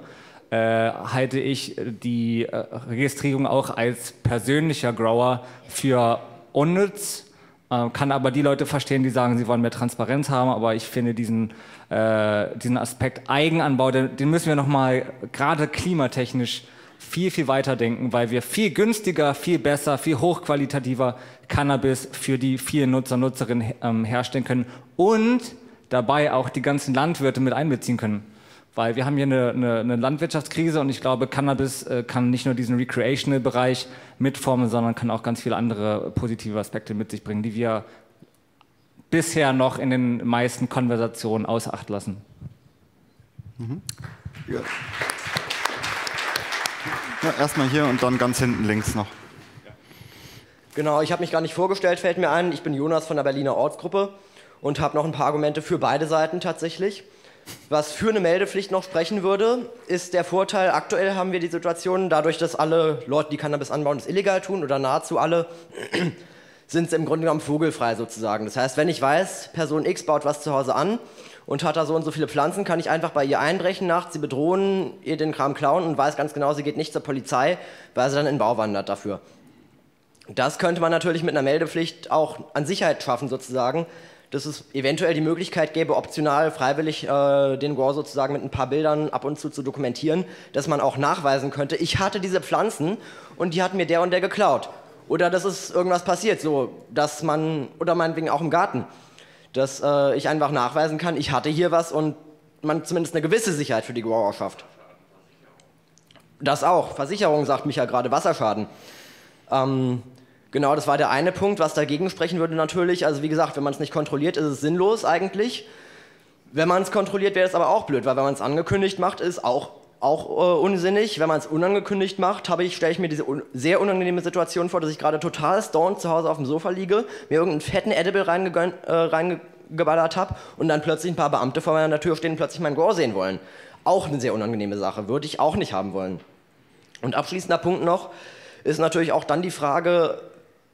äh, halte ich die äh, Registrierung auch als persönlicher Grower für unnütz, kann aber die Leute verstehen, die sagen, sie wollen mehr Transparenz haben, aber ich finde diesen äh, diesen Aspekt Eigenanbau, den, den müssen wir nochmal gerade klimatechnisch viel, viel weiter denken, weil wir viel günstiger, viel besser, viel hochqualitativer Cannabis für die vielen Nutzer, Nutzerinnen ähm, herstellen können und dabei auch die ganzen Landwirte mit einbeziehen können. Weil wir haben hier eine, eine, eine Landwirtschaftskrise und ich glaube, Cannabis äh, kann nicht nur diesen Recreational-Bereich mitformen, sondern kann auch ganz viele andere positive Aspekte mit sich bringen, die wir bisher noch in den meisten Konversationen außer Acht lassen. Mhm. Ja. ja erstmal hier und dann ganz hinten links noch. Genau, ich habe mich gar nicht vorgestellt, fällt mir ein. Ich bin Jonas von der Berliner Ortsgruppe und habe noch ein paar Argumente für beide Seiten tatsächlich. Was für eine Meldepflicht noch sprechen würde, ist der Vorteil, aktuell haben wir die Situation, dadurch, dass alle Leute, die Cannabis anbauen, das illegal tun oder nahezu alle, sind sie im Grunde genommen vogelfrei sozusagen. Das heißt, wenn ich weiß, Person X baut was zu Hause an und hat da so und so viele Pflanzen, kann ich einfach bei ihr einbrechen nachts, sie bedrohen, ihr den Kram klauen und weiß ganz genau, sie geht nicht zur Polizei, weil sie dann in den Bau wandert dafür. Das könnte man natürlich mit einer Meldepflicht auch an Sicherheit schaffen sozusagen, dass es eventuell die Möglichkeit gäbe, optional freiwillig äh, den Gore sozusagen mit ein paar Bildern ab und zu zu dokumentieren, dass man auch nachweisen könnte, ich hatte diese Pflanzen und die hat mir der und der geklaut. Oder dass es irgendwas passiert, so dass man, oder meinetwegen auch im Garten, dass äh, ich einfach nachweisen kann, ich hatte hier was und man zumindest eine gewisse Sicherheit für die Grower schafft. Das auch. Versicherung sagt mich ja gerade Wasserschaden. Ähm, genau, das war der eine Punkt, was dagegen sprechen würde natürlich. Also wie gesagt, wenn man es nicht kontrolliert, ist es sinnlos eigentlich. Wenn man es kontrolliert, wäre es aber auch blöd, weil wenn man es angekündigt macht, ist auch auch äh, unsinnig. Wenn man es unangekündigt macht, ich, stelle ich mir diese un sehr unangenehme Situation vor, dass ich gerade total stoned zu Hause auf dem Sofa liege, mir irgendeinen fetten Edible reingeballert äh, reinge habe und dann plötzlich ein paar Beamte vor meiner Tür stehen und plötzlich mein Gore sehen wollen. Auch eine sehr unangenehme Sache, würde ich auch nicht haben wollen. Und abschließender Punkt noch ist natürlich auch dann die Frage,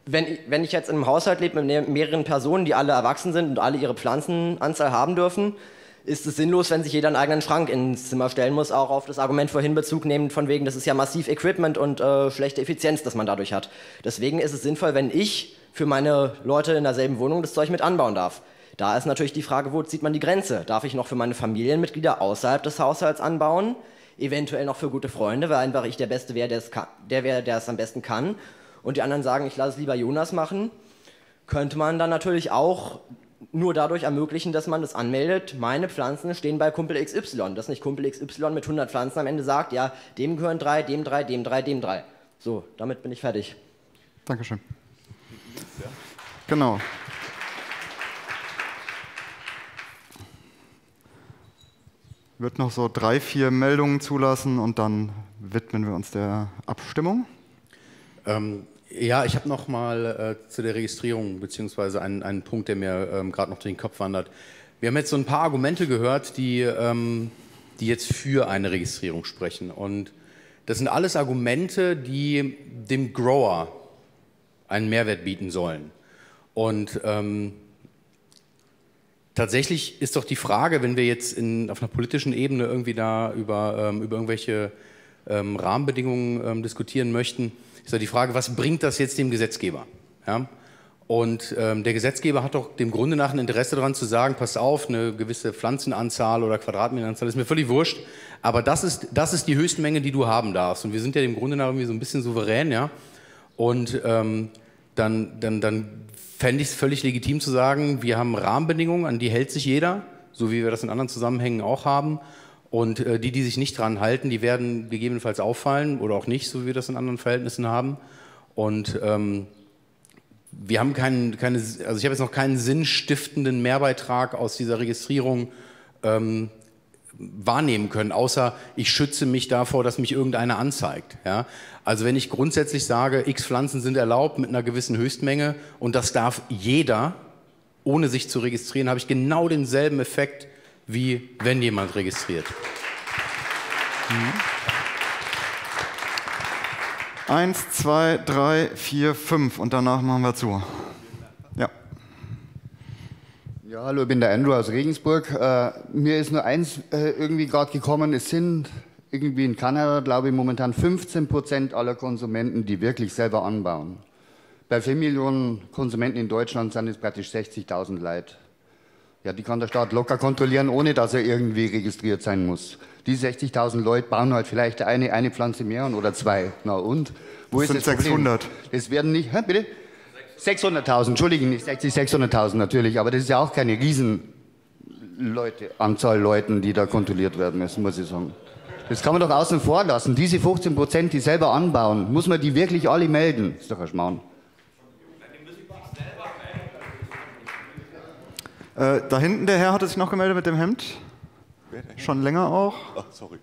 wenn ich, wenn ich jetzt in einem Haushalt lebe mit mehreren Personen, die alle erwachsen sind und alle ihre Pflanzenanzahl haben dürfen, ist es sinnlos, wenn sich jeder einen eigenen Schrank ins Zimmer stellen muss, auch auf das Argument vorhin Bezug nehmen, von wegen, das ist ja massiv Equipment und äh, schlechte Effizienz, das man dadurch hat. Deswegen ist es sinnvoll, wenn ich für meine Leute in derselben Wohnung das Zeug mit anbauen darf. Da ist natürlich die Frage, wo zieht man die Grenze? Darf ich noch für meine Familienmitglieder außerhalb des Haushalts anbauen? Eventuell noch für gute Freunde, weil einfach ich der Beste wäre, der es am besten kann. Und die anderen sagen, ich lasse es lieber Jonas machen. Könnte man dann natürlich auch nur dadurch ermöglichen, dass man das anmeldet, meine Pflanzen stehen bei Kumpel XY. Dass nicht Kumpel XY mit 100 Pflanzen am Ende sagt, ja, dem gehören drei, dem drei, dem drei, dem drei. So, damit bin ich fertig. Dankeschön. Genau. Wird noch so drei, vier Meldungen zulassen und dann widmen wir uns der Abstimmung. Ähm, ja, ich habe noch mal äh, zu der Registrierung beziehungsweise einen, einen Punkt, der mir ähm, gerade noch durch den Kopf wandert. Wir haben jetzt so ein paar Argumente gehört, die, ähm, die jetzt für eine Registrierung sprechen. Und das sind alles Argumente, die dem Grower einen Mehrwert bieten sollen. Und ähm, tatsächlich ist doch die Frage, wenn wir jetzt in, auf einer politischen Ebene irgendwie da über, ähm, über irgendwelche ähm, Rahmenbedingungen ähm, diskutieren möchten, ist ja die Frage, was bringt das jetzt dem Gesetzgeber? Ja? Und ähm, der Gesetzgeber hat doch dem Grunde nach ein Interesse daran zu sagen, passt auf, eine gewisse Pflanzenanzahl oder Quadratmeteranzahl ist mir völlig wurscht, aber das ist, das ist die höchste Menge, die du haben darfst. Und wir sind ja dem Grunde nach irgendwie so ein bisschen souverän, ja. Und ähm, dann, dann, dann fände ich es völlig legitim zu sagen, wir haben Rahmenbedingungen, an die hält sich jeder, so wie wir das in anderen Zusammenhängen auch haben. Und äh, die, die sich nicht dran halten, die werden gegebenenfalls auffallen oder auch nicht, so wie wir das in anderen Verhältnissen haben. Und ähm, wir haben keinen, keine, also ich habe jetzt noch keinen sinnstiftenden Mehrbeitrag aus dieser Registrierung ähm, wahrnehmen können, außer ich schütze mich davor, dass mich irgendeiner anzeigt. Ja? Also wenn ich grundsätzlich sage, x Pflanzen sind erlaubt mit einer gewissen Höchstmenge und das darf jeder, ohne sich zu registrieren, habe ich genau denselben Effekt, wie wenn jemand registriert. Mhm. Eins, zwei, drei, vier, fünf und danach machen wir zu. Ja. Ja, hallo, ich bin der Andrew aus Regensburg. Äh, mir ist nur eins äh, irgendwie gerade gekommen. Es sind irgendwie in Kanada, glaube ich, momentan 15 Prozent aller Konsumenten, die wirklich selber anbauen. Bei 4 Millionen Konsumenten in Deutschland sind es praktisch 60.000 Leute. Ja, die kann der Staat locker kontrollieren, ohne dass er irgendwie registriert sein muss. Die 60.000 Leute bauen halt vielleicht eine, eine Pflanze mehr oder zwei. Na und? Wo das ist sind das 600. Es werden nicht, hä, bitte? 600.000, Entschuldigung, nicht 60, 600.000 natürlich, aber das ist ja auch keine riesen Leute, Anzahl Leuten, die da kontrolliert werden müssen, muss ich sagen. Das kann man doch außen vor lassen. Diese 15 Prozent, die selber anbauen, muss man die wirklich alle melden? Das ist doch ein Schmarrn. Äh, da hinten der Herr hatte sich noch gemeldet mit dem Hemd. Schon länger auch. Ach, sorry.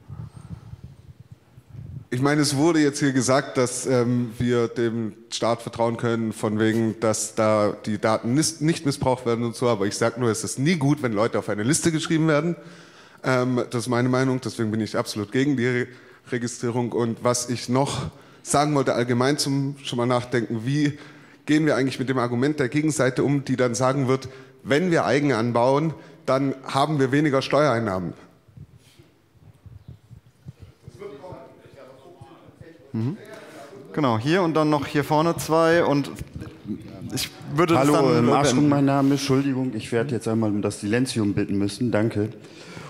Ich meine, es wurde jetzt hier gesagt, dass ähm, wir dem Staat vertrauen können, von wegen, dass da die Daten nicht, missbraucht werden und so. Aber ich sage nur, es ist nie gut, wenn Leute auf eine Liste geschrieben werden. Ähm, das ist meine Meinung, deswegen bin ich absolut gegen die Re Registrierung. Und was ich noch sagen wollte, allgemein zum schon mal nachdenken, wie gehen wir eigentlich mit dem Argument der Gegenseite um, die dann sagen wird, wenn wir Eigen anbauen, dann haben wir weniger Steuereinnahmen. Mhm. Genau, hier und dann noch hier vorne zwei und ich würde Hallo, dann äh, Marschung, mein Name. Entschuldigung, ich werde jetzt einmal um das Silenzium bitten müssen. Danke.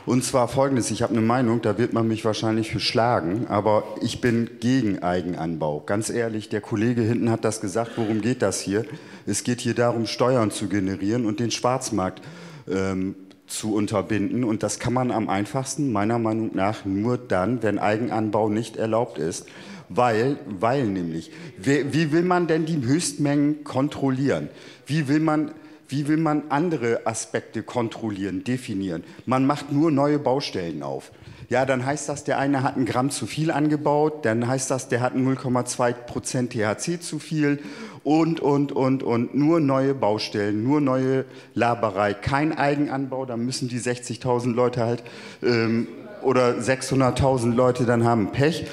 Und zwar folgendes, ich habe eine Meinung, da wird man mich wahrscheinlich für schlagen, aber ich bin gegen Eigenanbau. Ganz ehrlich, der Kollege hinten hat das gesagt, worum geht das hier? Es geht hier darum, Steuern zu generieren und den Schwarzmarkt ähm, zu unterbinden. Und das kann man am einfachsten, meiner Meinung nach, nur dann, wenn Eigenanbau nicht erlaubt ist. Weil, weil nämlich, wie, wie will man denn die Höchstmengen kontrollieren? Wie will man wie will man andere Aspekte kontrollieren, definieren? Man macht nur neue Baustellen auf. Ja, dann heißt das, der eine hat ein Gramm zu viel angebaut, dann heißt das, der hat 0,2 Prozent THC zu viel und, und, und, und. Nur neue Baustellen, nur neue Laberei, kein Eigenanbau, da müssen die 60.000 Leute halt ähm, oder 600.000 Leute dann haben Pech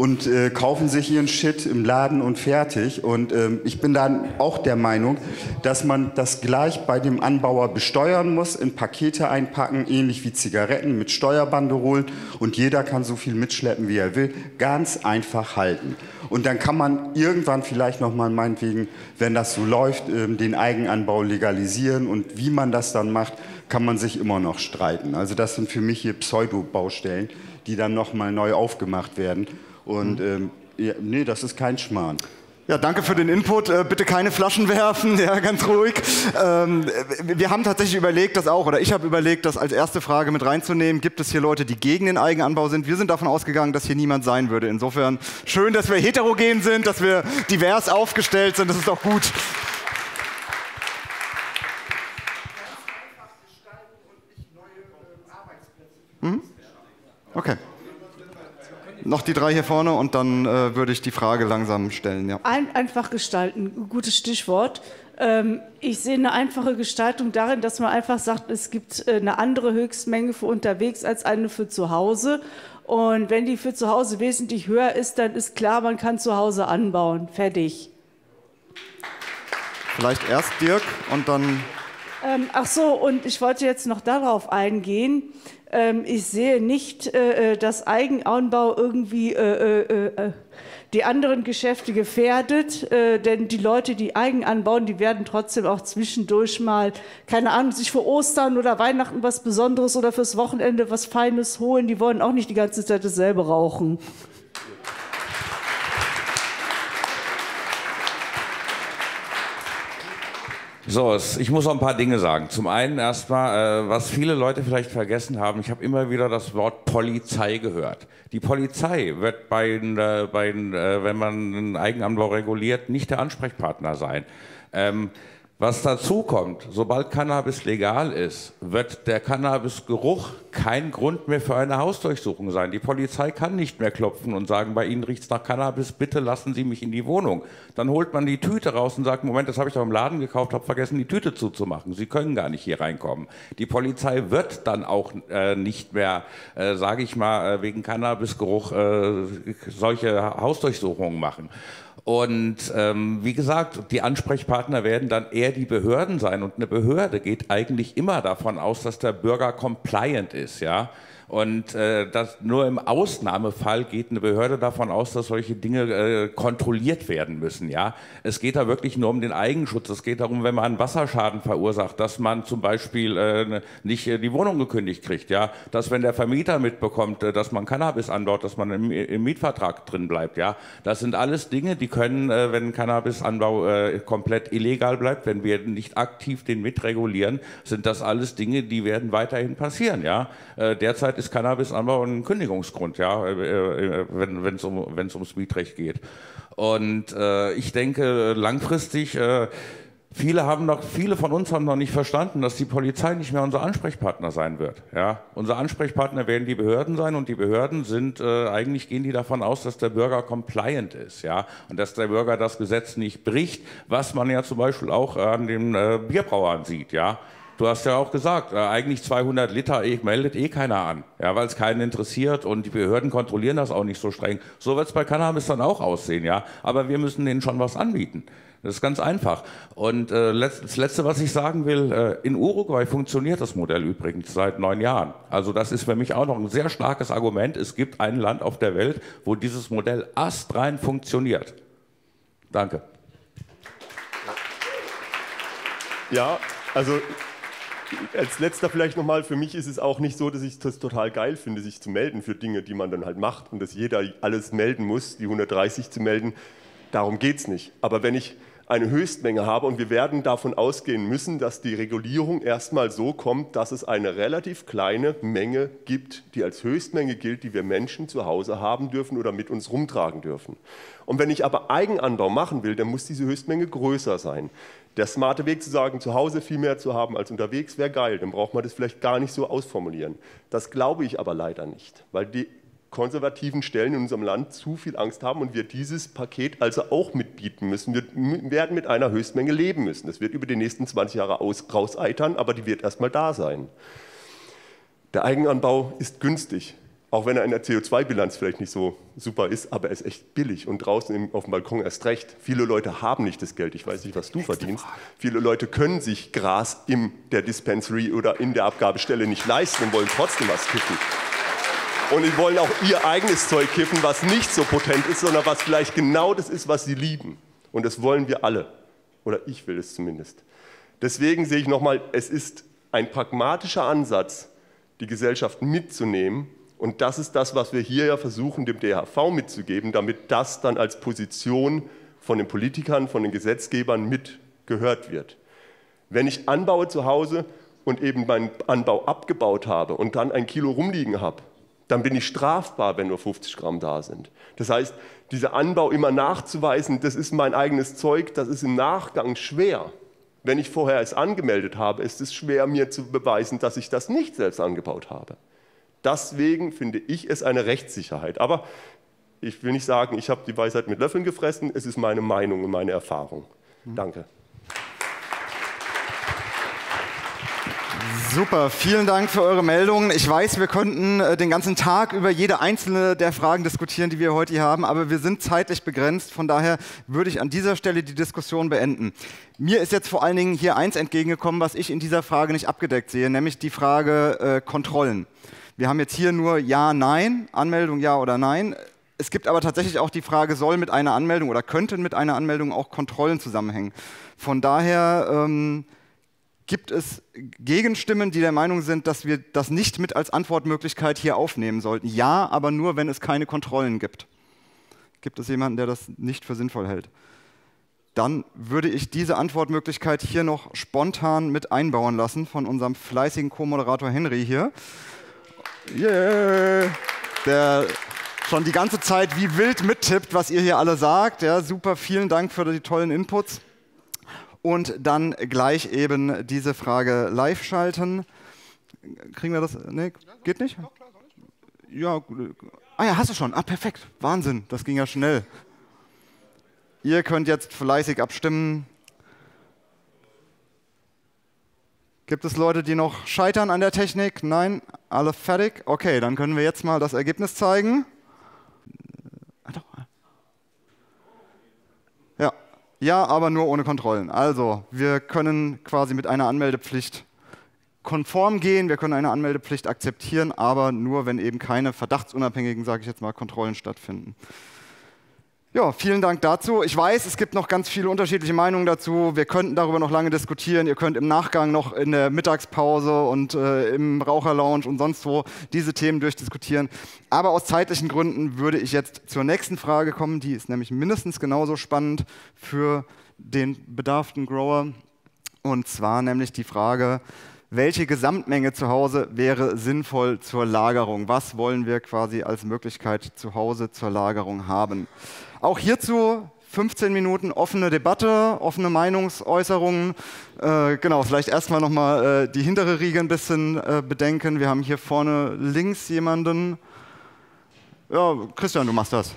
und äh, kaufen sich ihren Shit im Laden und fertig. Und ähm, ich bin dann auch der Meinung, dass man das gleich bei dem Anbauer besteuern muss, in Pakete einpacken, ähnlich wie Zigaretten mit Steuerbanderolen und jeder kann so viel mitschleppen, wie er will. Ganz einfach halten. Und dann kann man irgendwann vielleicht nochmal meinetwegen, wenn das so läuft, ähm, den Eigenanbau legalisieren und wie man das dann macht, kann man sich immer noch streiten. Also das sind für mich hier Pseudo-Baustellen, die dann nochmal neu aufgemacht werden. Und ähm, ja, nee, das ist kein Schmarrn. Ja, danke für den Input. Äh, bitte keine Flaschen werfen, ja, ganz ruhig. Ähm, wir haben tatsächlich überlegt, das auch, oder ich habe überlegt, das als erste Frage mit reinzunehmen. Gibt es hier Leute, die gegen den Eigenanbau sind? Wir sind davon ausgegangen, dass hier niemand sein würde. Insofern schön, dass wir heterogen sind, dass wir divers aufgestellt sind. Das ist auch gut. Mhm. Okay. Noch die drei hier vorne und dann äh, würde ich die Frage langsam stellen. Ja. Ein, einfach gestalten, gutes Stichwort. Ähm, ich sehe eine einfache Gestaltung darin, dass man einfach sagt, es gibt äh, eine andere Höchstmenge für unterwegs als eine für zu Hause. Und wenn die für zu Hause wesentlich höher ist, dann ist klar, man kann zu Hause anbauen. Fertig. Vielleicht erst Dirk und dann. Ähm, ach so, und ich wollte jetzt noch darauf eingehen. Ähm, ich sehe nicht, äh, dass Eigenanbau irgendwie äh, äh, äh, die anderen Geschäfte gefährdet, äh, denn die Leute, die Eigen anbauen, die werden trotzdem auch zwischendurch mal, keine Ahnung, sich für Ostern oder Weihnachten was Besonderes oder fürs Wochenende was Feines holen. Die wollen auch nicht die ganze Zeit dasselbe rauchen. So, ich muss noch ein paar Dinge sagen. Zum einen erstmal, äh, was viele Leute vielleicht vergessen haben, ich habe immer wieder das Wort Polizei gehört. Die Polizei wird bei, äh, bei äh, wenn man einen Eigenanbau reguliert, nicht der Ansprechpartner sein. Ähm, was dazu kommt, sobald Cannabis legal ist, wird der Cannabisgeruch kein Grund mehr für eine Hausdurchsuchung sein. Die Polizei kann nicht mehr klopfen und sagen, bei Ihnen riecht es nach Cannabis, bitte lassen Sie mich in die Wohnung. Dann holt man die Tüte raus und sagt, Moment, das habe ich doch im Laden gekauft, habe vergessen, die Tüte zuzumachen. Sie können gar nicht hier reinkommen. Die Polizei wird dann auch äh, nicht mehr, äh, sage ich mal, äh, wegen Cannabisgeruch äh, solche Hausdurchsuchungen machen. Und ähm, wie gesagt, die Ansprechpartner werden dann eher die Behörden sein. Und eine Behörde geht eigentlich immer davon aus, dass der Bürger compliant ist. Ja? Und äh, das, nur im Ausnahmefall geht eine Behörde davon aus, dass solche Dinge äh, kontrolliert werden müssen. Ja? Es geht da wirklich nur um den Eigenschutz. Es geht darum, wenn man einen Wasserschaden verursacht, dass man zum Beispiel äh, ne, nicht äh, die Wohnung gekündigt kriegt. Ja? Dass wenn der Vermieter mitbekommt, äh, dass man Cannabis anbaut, dass man im, im, Mietvertrag drin bleibt. Ja? Das sind alles Dinge, die können, äh, wenn Cannabisanbau äh, komplett illegal bleibt, wenn wir nicht aktiv den mitregulieren, sind das alles Dinge, die werden weiterhin passieren. Ja? Äh, derzeit ist Cannabisanbau ein Kündigungsgrund, ja, äh, äh, wenn es um, ums Mietrecht geht. Und äh, ich denke, langfristig, äh, viele, haben noch, viele von uns haben noch nicht verstanden, dass die Polizei nicht mehr unser Ansprechpartner sein wird. Ja? Unser Ansprechpartner werden die Behörden sein und die Behörden sind, äh, eigentlich gehen die davon aus, dass der Bürger compliant ist ja? und dass der Bürger das Gesetz nicht bricht, was man ja zum Beispiel auch an den äh, Bierbrauern sieht. Ja? Du hast ja auch gesagt, äh, eigentlich 200 Liter eh, meldet eh keiner an, ja, weil es keinen interessiert und die Behörden kontrollieren das auch nicht so streng. So wird es bei Cannabis dann auch aussehen, ja. Aber wir müssen denen schon was anbieten. Das ist ganz einfach. Und äh, das Letzte, was ich sagen will, äh, in Uruguay funktioniert das Modell übrigens seit neun Jahren. Also das ist für mich auch noch ein sehr starkes Argument. Es gibt ein Land auf der Welt, wo dieses Modell astrein funktioniert. Danke. Ja, also als letzter vielleicht nochmal, für mich ist es auch nicht so, dass ich das total geil finde, sich zu melden für Dinge, die man dann halt macht und dass jeder alles melden muss, die 130 zu melden. Darum geht es nicht. Aber wenn ich eine Höchstmenge habe und wir werden davon ausgehen müssen, dass die Regulierung erstmal so kommt, dass es eine relativ kleine Menge gibt, die als Höchstmenge gilt, die wir Menschen zu Hause haben dürfen oder mit uns rumtragen dürfen. Und wenn ich aber Eigenanbau machen will, dann muss diese Höchstmenge größer sein. Der smarte Weg zu sagen, zu Hause viel mehr zu haben als unterwegs, wäre geil. Dann braucht man das vielleicht gar nicht so ausformulieren. Das glaube ich aber leider nicht, weil die konservativen Stellen in unserem Land zu viel Angst haben und wir dieses Paket also auch mitbieten müssen. Wir werden mit einer Höchstmenge leben müssen. Das wird über die nächsten 20 Jahre aus, rauseitern, aber die wird erstmal da sein. Der Eigenanbau ist günstig, auch wenn er in der CO2-Bilanz vielleicht nicht so super ist, aber er ist echt billig und draußen auf dem Balkon erst recht. Viele Leute haben nicht das Geld, ich weiß nicht, was du verdienst. Viele Leute können sich Gras in der Dispensary oder in der Abgabestelle nicht leisten und wollen trotzdem was kiffen. Und die wollen auch ihr eigenes Zeug kiffen, was nicht so potent ist, sondern was vielleicht genau das ist, was sie lieben. Und das wollen wir alle. Oder ich will es zumindest. Deswegen sehe ich nochmal, es ist ein pragmatischer Ansatz, die Gesellschaft mitzunehmen. Und das ist das, was wir hier ja versuchen, dem DHV mitzugeben, damit das dann als Position von den Politikern, von den Gesetzgebern mitgehört wird. Wenn ich anbaue zu Hause und eben meinen Anbau abgebaut habe und dann ein Kilo rumliegen habe, dann bin ich strafbar, wenn nur 50 Gramm da sind. Das heißt, dieser Anbau immer nachzuweisen, das ist mein eigenes Zeug, das ist im Nachgang schwer. Wenn ich vorher es angemeldet habe, ist es schwer, mir zu beweisen, dass ich das nicht selbst angebaut habe. Deswegen finde ich es eine Rechtssicherheit. Aber ich will nicht sagen, ich habe die Weisheit mit Löffeln gefressen, es ist meine Meinung und meine Erfahrung. Danke. Super, vielen Dank für eure Meldungen. Ich weiß, wir könnten äh, den ganzen Tag über jede einzelne der Fragen diskutieren, die wir heute hier haben, aber wir sind zeitlich begrenzt. Von daher würde ich an dieser Stelle die Diskussion beenden. Mir ist jetzt vor allen Dingen hier eins entgegengekommen, was ich in dieser Frage nicht abgedeckt sehe, nämlich die Frage äh, Kontrollen. Wir haben jetzt hier nur Ja, Nein, Anmeldung Ja oder Nein. Es gibt aber tatsächlich auch die Frage, soll mit einer Anmeldung oder könnten mit einer Anmeldung auch Kontrollen zusammenhängen. Von daher ähm, gibt es Gegenstimmen, die der Meinung sind, dass wir das nicht mit als Antwortmöglichkeit hier aufnehmen sollten. Ja, aber nur, wenn es keine Kontrollen gibt. Gibt es jemanden, der das nicht für sinnvoll hält? dann würde ich diese Antwortmöglichkeit hier noch spontan mit einbauen lassen von unserem fleißigen Co-Moderator Henry hier. Yeah. Der schon die ganze Zeit wie wild mittippt, was ihr hier alle sagt. Ja, super, vielen Dank für die tollen Inputs. Und dann gleich eben diese Frage live schalten. Kriegen wir das? Nee, geht nicht? Ja, ah ja, hast du schon. Ah, perfekt. Wahnsinn, das ging ja schnell. Ihr könnt jetzt fleißig abstimmen. Gibt es Leute, die noch scheitern an der Technik? Nein? Alle fertig? Okay, dann können wir jetzt mal das Ergebnis zeigen. Ja, ja, aber nur ohne Kontrollen. Also, wir können quasi mit einer Anmeldepflicht konform gehen, wir können eine Anmeldepflicht akzeptieren, aber nur, wenn eben keine verdachtsunabhängigen, sage ich jetzt mal, Kontrollen stattfinden. Ja, vielen Dank dazu. Ich weiß, es gibt noch ganz viele unterschiedliche Meinungen dazu. Wir könnten darüber noch lange diskutieren. Ihr könnt im Nachgang noch in der Mittagspause und äh, im Raucherlounge und sonst wo diese Themen durchdiskutieren. Aber aus zeitlichen Gründen würde ich jetzt zur nächsten Frage kommen. Die ist nämlich mindestens genauso spannend für den bedarften Grower. Und zwar nämlich die Frage, welche Gesamtmenge zu Hause wäre sinnvoll zur Lagerung? Was wollen wir quasi als Möglichkeit zu Hause zur Lagerung haben? Auch hierzu 15 Minuten offene Debatte, offene Meinungsäußerungen. Äh, genau, vielleicht erstmal nochmal äh, die hintere Riege ein bisschen äh, bedenken. Wir haben hier vorne links jemanden. Ja, Christian, du machst das.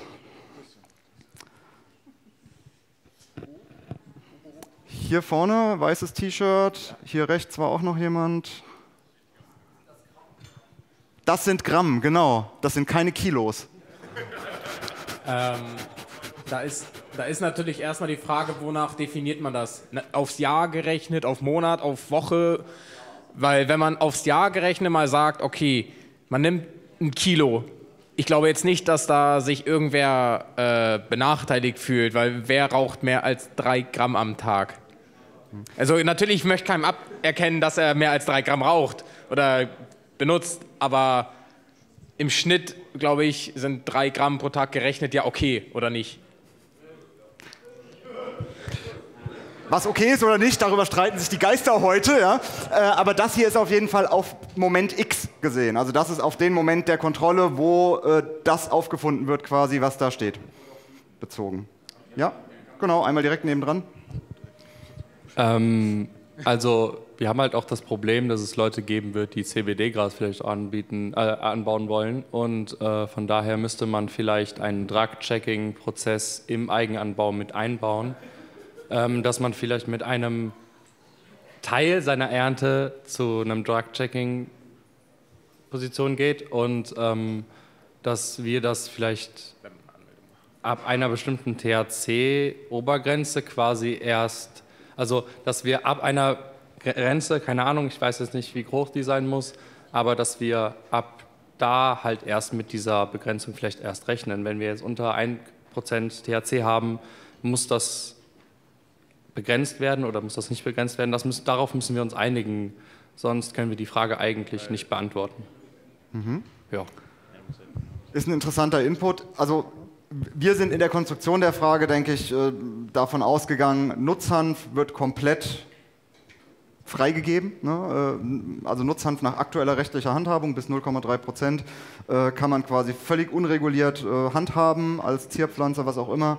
Hier vorne, weißes T-Shirt. Hier rechts war auch noch jemand. Das sind Gramm, genau. Das sind keine Kilos. Ähm, da ist, da ist natürlich erstmal die Frage, wonach definiert man das? Aufs Jahr gerechnet, auf Monat, auf Woche? Weil wenn man aufs Jahr gerechnet mal sagt, okay, man nimmt ein Kilo, ich glaube jetzt nicht, dass da sich irgendwer äh, benachteiligt fühlt, weil wer raucht mehr als drei Gramm am Tag? Also natürlich ich möchte keinem aberkennen, dass er mehr als drei Gramm raucht oder benutzt, aber im Schnitt, glaube ich, sind drei Gramm pro Tag gerechnet ja okay, oder nicht? Was okay ist oder nicht, darüber streiten sich die Geister heute. Ja? Äh, aber das hier ist auf jeden Fall auf Moment X gesehen. Also das ist auf den Moment der Kontrolle, wo äh, das aufgefunden wird, quasi, was da steht, bezogen. Ja, genau, einmal direkt nebendran. Ähm, also wir haben halt auch das Problem, dass es Leute geben wird, die CBD-Gras vielleicht anbieten, äh, anbauen wollen. Und äh, von daher müsste man vielleicht einen Drug-Checking-Prozess im Eigenanbau mit einbauen dass man vielleicht mit einem Teil seiner Ernte zu einem Drug-Checking-Position geht und ähm, dass wir das vielleicht ab einer bestimmten THC-Obergrenze quasi erst, also dass wir ab einer Grenze, keine Ahnung, ich weiß jetzt nicht, wie groß die sein muss, aber dass wir ab da halt erst mit dieser Begrenzung vielleicht erst rechnen. Wenn wir jetzt unter 1% THC haben, muss das begrenzt werden oder muss das nicht begrenzt werden? Das müssen, darauf müssen wir uns einigen, sonst können wir die Frage eigentlich nicht beantworten. Mhm. Ja. Ist ein interessanter Input. Also wir sind in der Konstruktion der Frage, denke ich, äh, davon ausgegangen, Nutzhanf wird komplett freigegeben. Ne? Äh, also Nutzhanf nach aktueller rechtlicher Handhabung bis 0,3 Prozent äh, kann man quasi völlig unreguliert handhaben als Zierpflanze, was auch immer.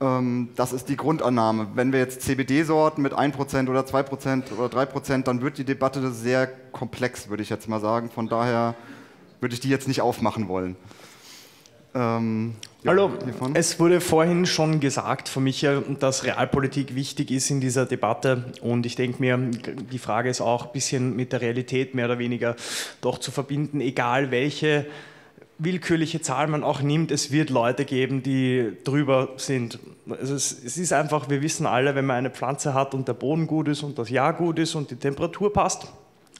Ähm, das ist die Grundannahme. Wenn wir jetzt CBD-Sorten mit 1% oder 2% oder 3%, dann wird die Debatte sehr komplex, würde ich jetzt mal sagen. Von daher würde ich die jetzt nicht aufmachen wollen. Ähm, ja, Hallo, hiervon. es wurde vorhin schon gesagt von Michael, dass Realpolitik wichtig ist in dieser Debatte und ich denke mir, die Frage ist auch ein bisschen mit der Realität mehr oder weniger doch zu verbinden, egal welche willkürliche Zahl man auch nimmt, es wird Leute geben, die drüber sind. Also es, es, ist einfach, wir wissen alle, wenn man eine Pflanze hat und der Boden gut ist und das Jahr gut ist und die Temperatur passt,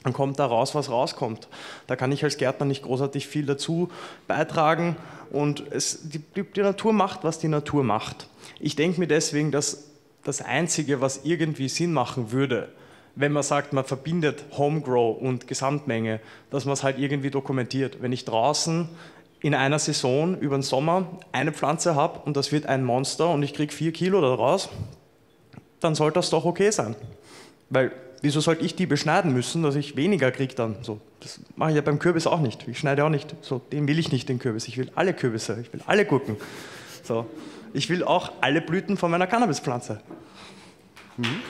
dann kommt da raus, was rauskommt. Da kann ich als Gärtner nicht großartig viel dazu beitragen und es, die, die Natur macht, was die Natur macht. Ich denke mir deswegen, dass das Einzige, was irgendwie Sinn machen würde, wenn man sagt, man verbindet Homegrow und Gesamtmenge, dass man es halt irgendwie dokumentiert. Wenn ich draußen in einer Saison über den Sommer eine Pflanze habe und das wird ein Monster und ich kriege vier Kilo daraus, dann sollte das doch okay sein. Weil wieso sollte ich die beschneiden müssen, dass ich weniger kriege dann? So, das mache ich ja beim Kürbis auch nicht. Ich schneide auch nicht. So, den will ich nicht, den Kürbis. Ich will alle Kürbisse, ich will alle Gurken. So, ich will auch alle Blüten von meiner Cannabispflanze. Mhm.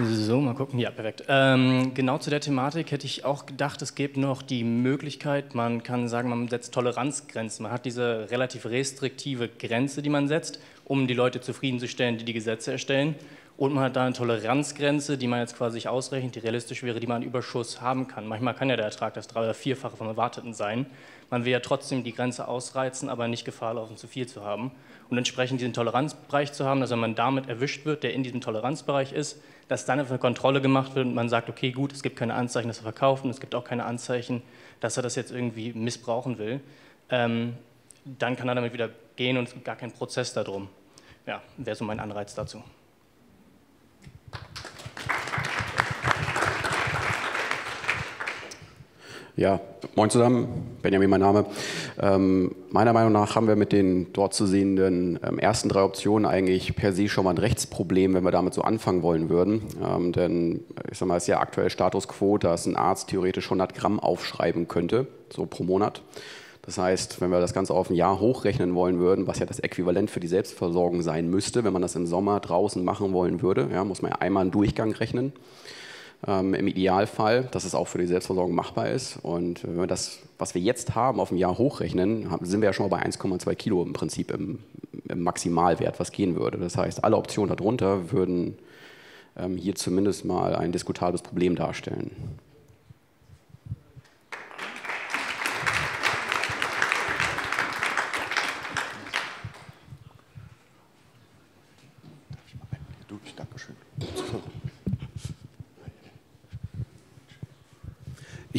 So, mal gucken. Ja, perfekt. Ähm, genau zu der Thematik hätte ich auch gedacht, es gibt noch die Möglichkeit, man kann sagen, man setzt Toleranzgrenzen. Man hat diese relativ restriktive Grenze, die man setzt, um die Leute zufriedenzustellen, die die Gesetze erstellen. Und man hat da eine Toleranzgrenze, die man jetzt quasi sich ausrechnet, die realistisch wäre, die man an Überschuss haben kann. Manchmal kann ja der Ertrag das drei- oder vierfache vom Erwarteten sein. Man will ja trotzdem die Grenze ausreizen, aber nicht Gefahr laufen, zu viel zu haben. Und entsprechend diesen Toleranzbereich zu haben, dass wenn man damit erwischt wird, der in diesem Toleranzbereich ist, dass dann eine Kontrolle gemacht wird und man sagt, okay, gut, es gibt keine Anzeichen, dass er verkauft und es gibt auch keine Anzeichen, dass er das jetzt irgendwie missbrauchen will. Ähm, dann kann er damit wieder gehen und es gibt gar keinen Prozess darum. Ja, wäre so mein Anreiz dazu. Ja, moin zusammen, Benjamin mein Name. Ähm, meiner Meinung nach haben wir mit den dort zu sehenden ähm, ersten drei Optionen eigentlich per se schon mal ein Rechtsproblem, wenn wir damit so anfangen wollen würden. Ähm, denn ich sag mal, es ist ja aktuell Status quo, dass ein Arzt theoretisch 100 Gramm aufschreiben könnte, so pro Monat. Das heißt, wenn wir das Ganze auf ein Jahr hochrechnen wollen würden, was ja das Äquivalent für die Selbstversorgung sein müsste, wenn man das im Sommer draußen machen wollen würde, ja, muss man ja einmal einen Durchgang rechnen ähm, im Idealfall, dass es auch für die Selbstversorgung machbar ist. Und wenn wir das, was wir jetzt haben, auf ein Jahr hochrechnen, sind wir ja schon mal bei 1,2 Kilo im Prinzip im, im, Maximalwert, was gehen würde. Das heißt, alle Optionen darunter würden ähm, hier zumindest mal ein diskutables Problem darstellen.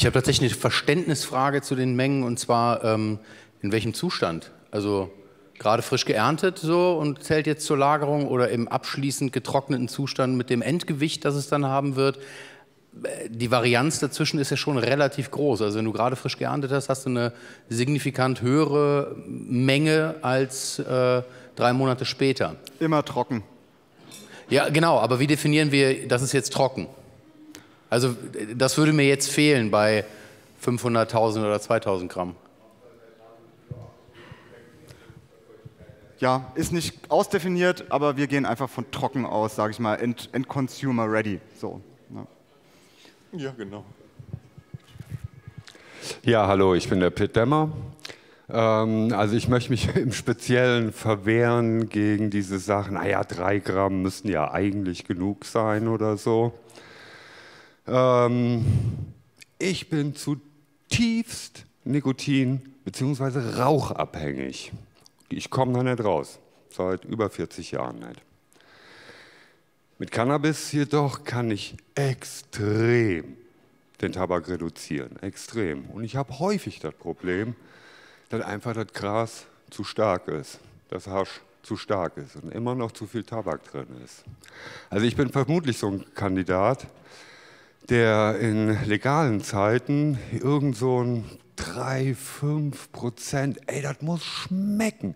Ich habe tatsächlich eine Verständnisfrage zu den Mengen und zwar ähm, in welchem Zustand? Also gerade frisch geerntet so und zählt jetzt zur Lagerung oder im abschließend getrockneten Zustand mit dem Endgewicht, das es dann haben wird. Äh, die Varianz dazwischen ist ja schon relativ groß. Also wenn du gerade frisch geerntet hast, hast du eine signifikant höhere Menge als äh, drei Monate später. Immer trocken. Ja, genau. Aber wie definieren wir, das ist jetzt trocken? Also das würde mir jetzt fehlen bei 500.000 oder 2.000 Gramm. Ja, ist nicht ausdefiniert, aber wir gehen einfach von trocken aus, sage ich mal, and, and consumer ready. So, ja. ja, genau. Ja, hallo, ich bin der Pitt Dämmer. Ähm, also ich möchte mich im Speziellen verwehren gegen diese Sachen, naja, drei Gramm müssten ja eigentlich genug sein oder so. Ähm, ich bin zutiefst Nikotin- bzw. rauchabhängig. Ich komme da nicht raus, seit über 40 Jahren nicht. Mit Cannabis jedoch kann ich extrem den Tabak reduzieren, extrem. Und ich habe häufig das Problem, dass einfach das Gras zu stark ist, das Hasch zu stark ist und immer noch zu viel Tabak drin ist. Also ich bin vermutlich so ein Kandidat, der in legalen Zeiten irgend so ein 3, 5 Prozent, ey, das muss schmecken.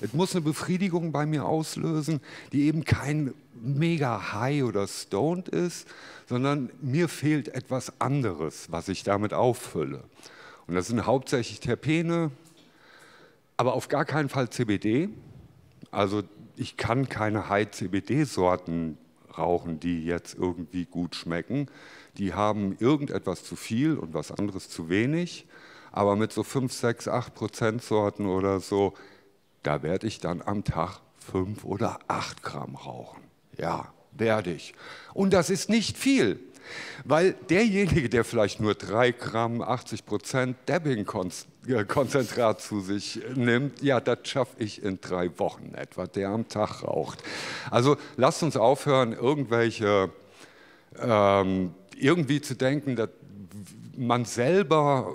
Es muss eine Befriedigung bei mir auslösen, die eben kein mega high oder stoned ist, sondern mir fehlt etwas anderes, was ich damit auffülle. Und das sind hauptsächlich Terpene, aber auf gar keinen Fall CBD. Also ich kann keine High-CBD-Sorten rauchen, die jetzt irgendwie gut schmecken die haben irgendetwas zu viel und was anderes zu wenig. Aber mit so 5, 6, 8 Prozent Sorten oder so, da werde ich dann am Tag 5 oder 8 Gramm rauchen. Ja, werde ich. Und das ist nicht viel. Weil derjenige, der vielleicht nur 3 Gramm, 80 Prozent Dabbing-Konzentrat zu sich nimmt, ja, das schaffe ich in drei Wochen etwa, der am Tag raucht. Also lasst uns aufhören, irgendwelche ähm, irgendwie zu denken, dass man selber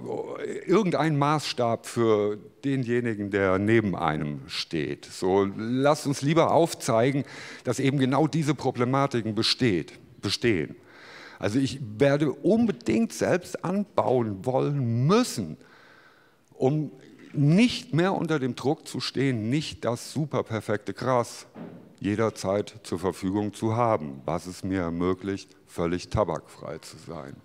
irgendeinen Maßstab für denjenigen, der neben einem steht. So, lasst uns lieber aufzeigen, dass eben genau diese Problematiken besteht, bestehen. Also ich werde unbedingt selbst anbauen wollen müssen, um nicht mehr unter dem Druck zu stehen, nicht das superperfekte Gras jederzeit zur Verfügung zu haben, was es mir ermöglicht, völlig tabakfrei zu sein.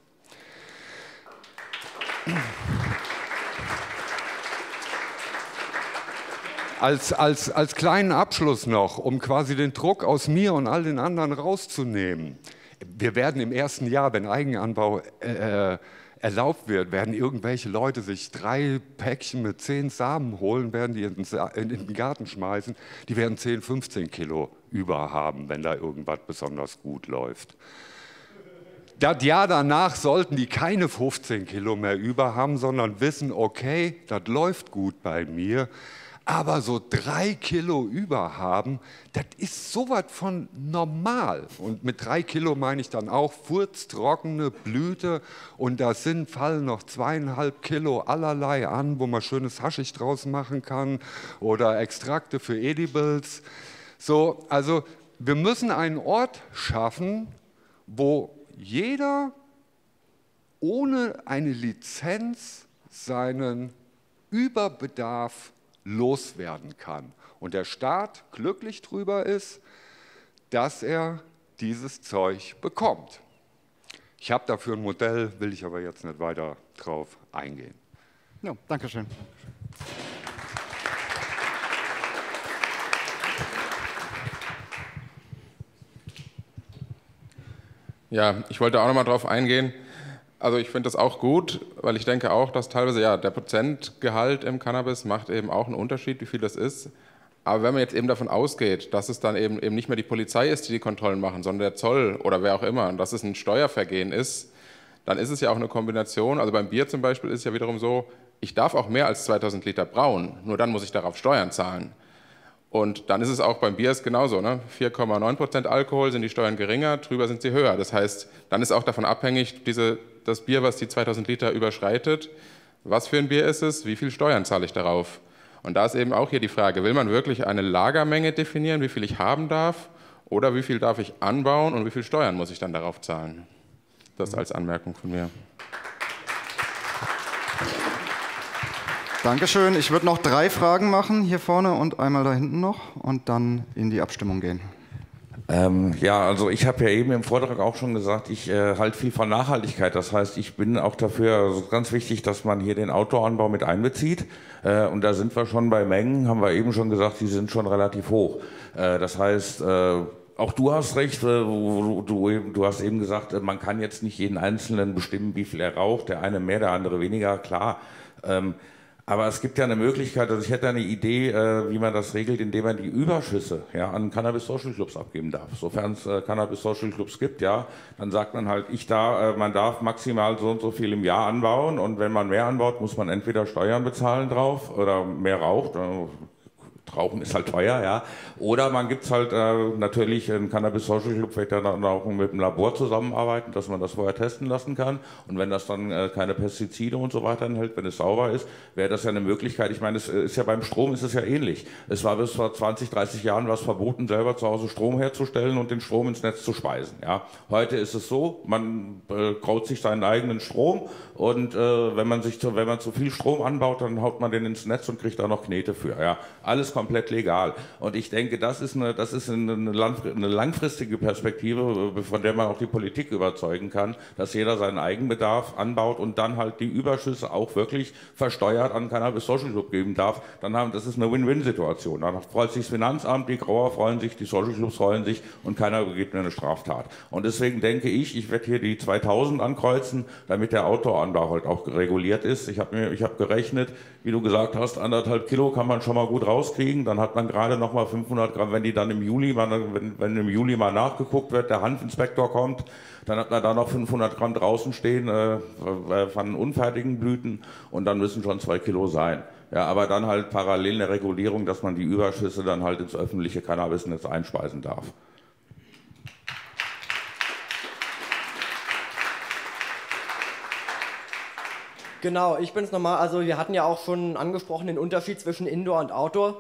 Als, als, als kleinen Abschluss noch, um quasi den Druck aus mir und all den anderen rauszunehmen. Wir werden im ersten Jahr, wenn Eigenanbau äh, äh erlaubt wird, werden irgendwelche Leute sich drei Päckchen mit zehn Samen holen, werden die in den Garten schmeißen. Die werden 10, 15 Kilo über haben, wenn da irgendwas besonders gut läuft. Das Jahr danach sollten die keine 15 Kilo mehr über haben, sondern wissen, okay, das läuft gut bei mir aber so drei Kilo über haben, das ist sowas von normal. Und mit drei Kilo meine ich dann auch furztrockene Blüte und da sind, fallen noch zweieinhalb Kilo allerlei an, wo man schönes Haschig draus machen kann oder Extrakte für Edibles. So, also wir müssen einen Ort schaffen, wo jeder ohne eine Lizenz seinen Überbedarf loswerden kann. Und der Staat glücklich darüber ist, dass er dieses Zeug bekommt. Ich habe dafür ein Modell, will ich aber jetzt nicht weiter drauf eingehen. Ja, danke schön. Ja, ich wollte auch noch mal darauf eingehen. Also ich finde das auch gut, weil ich denke auch, dass teilweise ja der Prozentgehalt im Cannabis macht eben auch einen Unterschied, wie viel das ist. Aber wenn man jetzt eben davon ausgeht, dass es dann eben, eben nicht mehr die Polizei ist, die die Kontrollen machen, sondern der Zoll oder wer auch immer, und dass es ein Steuervergehen ist, dann ist es ja auch eine Kombination. Also beim Bier zum Beispiel ist es ja wiederum so, ich darf auch mehr als 2000 Liter brauen, nur dann muss ich darauf Steuern zahlen. Und dann ist es auch beim Bier genauso. Ne? 4,9% Alkohol sind die Steuern geringer, drüber sind sie höher. Das heißt, dann ist auch davon abhängig, diese, das Bier, was die 2000 Liter überschreitet, was für ein Bier ist es, wie viel Steuern zahle ich darauf? Und da ist eben auch hier die Frage, will man wirklich eine Lagermenge definieren, wie viel ich haben darf, oder wie viel darf ich anbauen und wie viel Steuern muss ich dann darauf zahlen? Das als Anmerkung von mir. Dankeschön. Ich würde noch drei Fragen machen, hier vorne und einmal da hinten noch und dann in die Abstimmung gehen. Ähm, ja, also ich habe ja eben im Vortrag auch schon gesagt, ich äh, halte viel von Nachhaltigkeit. Das heißt, ich bin auch dafür, also ganz wichtig, dass man hier den Outdoor-Anbau mit einbezieht. Äh, und da sind wir schon bei Mengen, haben wir eben schon gesagt, die sind schon relativ hoch. Äh, das heißt, äh, auch du hast recht, äh, du, du, hast eben gesagt, äh, man kann jetzt nicht jeden Einzelnen bestimmen, wie viel er raucht, der eine mehr, der andere weniger, klar. Ähm, aber es gibt ja eine Möglichkeit, also ich hätte eine Idee, äh, wie man das regelt, indem man die Überschüsse ja, an Cannabis Social Clubs abgeben darf. Sofern es äh, Cannabis Social Clubs gibt, ja, dann sagt man halt, ich da, äh, man darf maximal so und so viel im Jahr anbauen und wenn man mehr anbaut, muss man entweder Steuern bezahlen drauf oder mehr raucht, Rauchen ist halt teuer, ja. Oder man gibt es halt äh, natürlich in Cannabis Social Club vielleicht dann auch mit dem Labor zusammenarbeiten, dass man das vorher testen lassen kann. Und wenn das dann äh, keine Pestizide und so weiter enthält, wenn es sauber ist, wäre das ja eine Möglichkeit. Ich meine, es ist ja beim Strom ist es ja ähnlich. Es war bis vor 20, 30 Jahren was verboten, selber zu Hause Strom herzustellen und den Strom ins Netz zu speisen. Ja. Heute ist es so, man äh, kraut sich seinen eigenen Strom und äh, wenn man sich zu, wenn man zu viel Strom anbaut, dann haut man den ins Netz und kriegt da noch Knete für. Ja. Alles komplett legal. Und ich denke, das ist eine, das ist eine, langfristige Perspektive, von der man auch die Politik überzeugen kann, dass jeder seinen Eigenbedarf anbaut und dann halt die Überschüsse auch wirklich versteuert an Cannabis Social Club geben darf. Dann haben, das ist eine Win-Win-Situation. Dann freut sich das Finanzamt, die Grauer freuen sich, die Social Clubs freuen sich und keiner begeht mehr eine Straftat. Und deswegen denke ich, ich werde hier die 2000 ankreuzen, damit der Autoanbau halt auch reguliert ist. Ich habe mir, ich habe gerechnet, wie du gesagt hast, anderthalb Kilo kann man schon mal gut rauskriegen kriegen. Dann hat man gerade noch mal 500 Gramm, wenn die dann im Juli, wenn, wenn im Juli mal nachgeguckt wird, der Hanfinspektor kommt, dann hat man da noch 500 Gramm draußen stehen äh, von unfertigen Blüten und dann müssen schon zwei Kilo sein. Ja, aber dann halt parallel eine Regulierung, dass man die Überschüsse dann halt ins öffentliche Cannabisnetz einspeisen darf. Genau, ich bin es nochmal. Also, wir hatten ja auch schon angesprochen den Unterschied zwischen Indoor und Outdoor.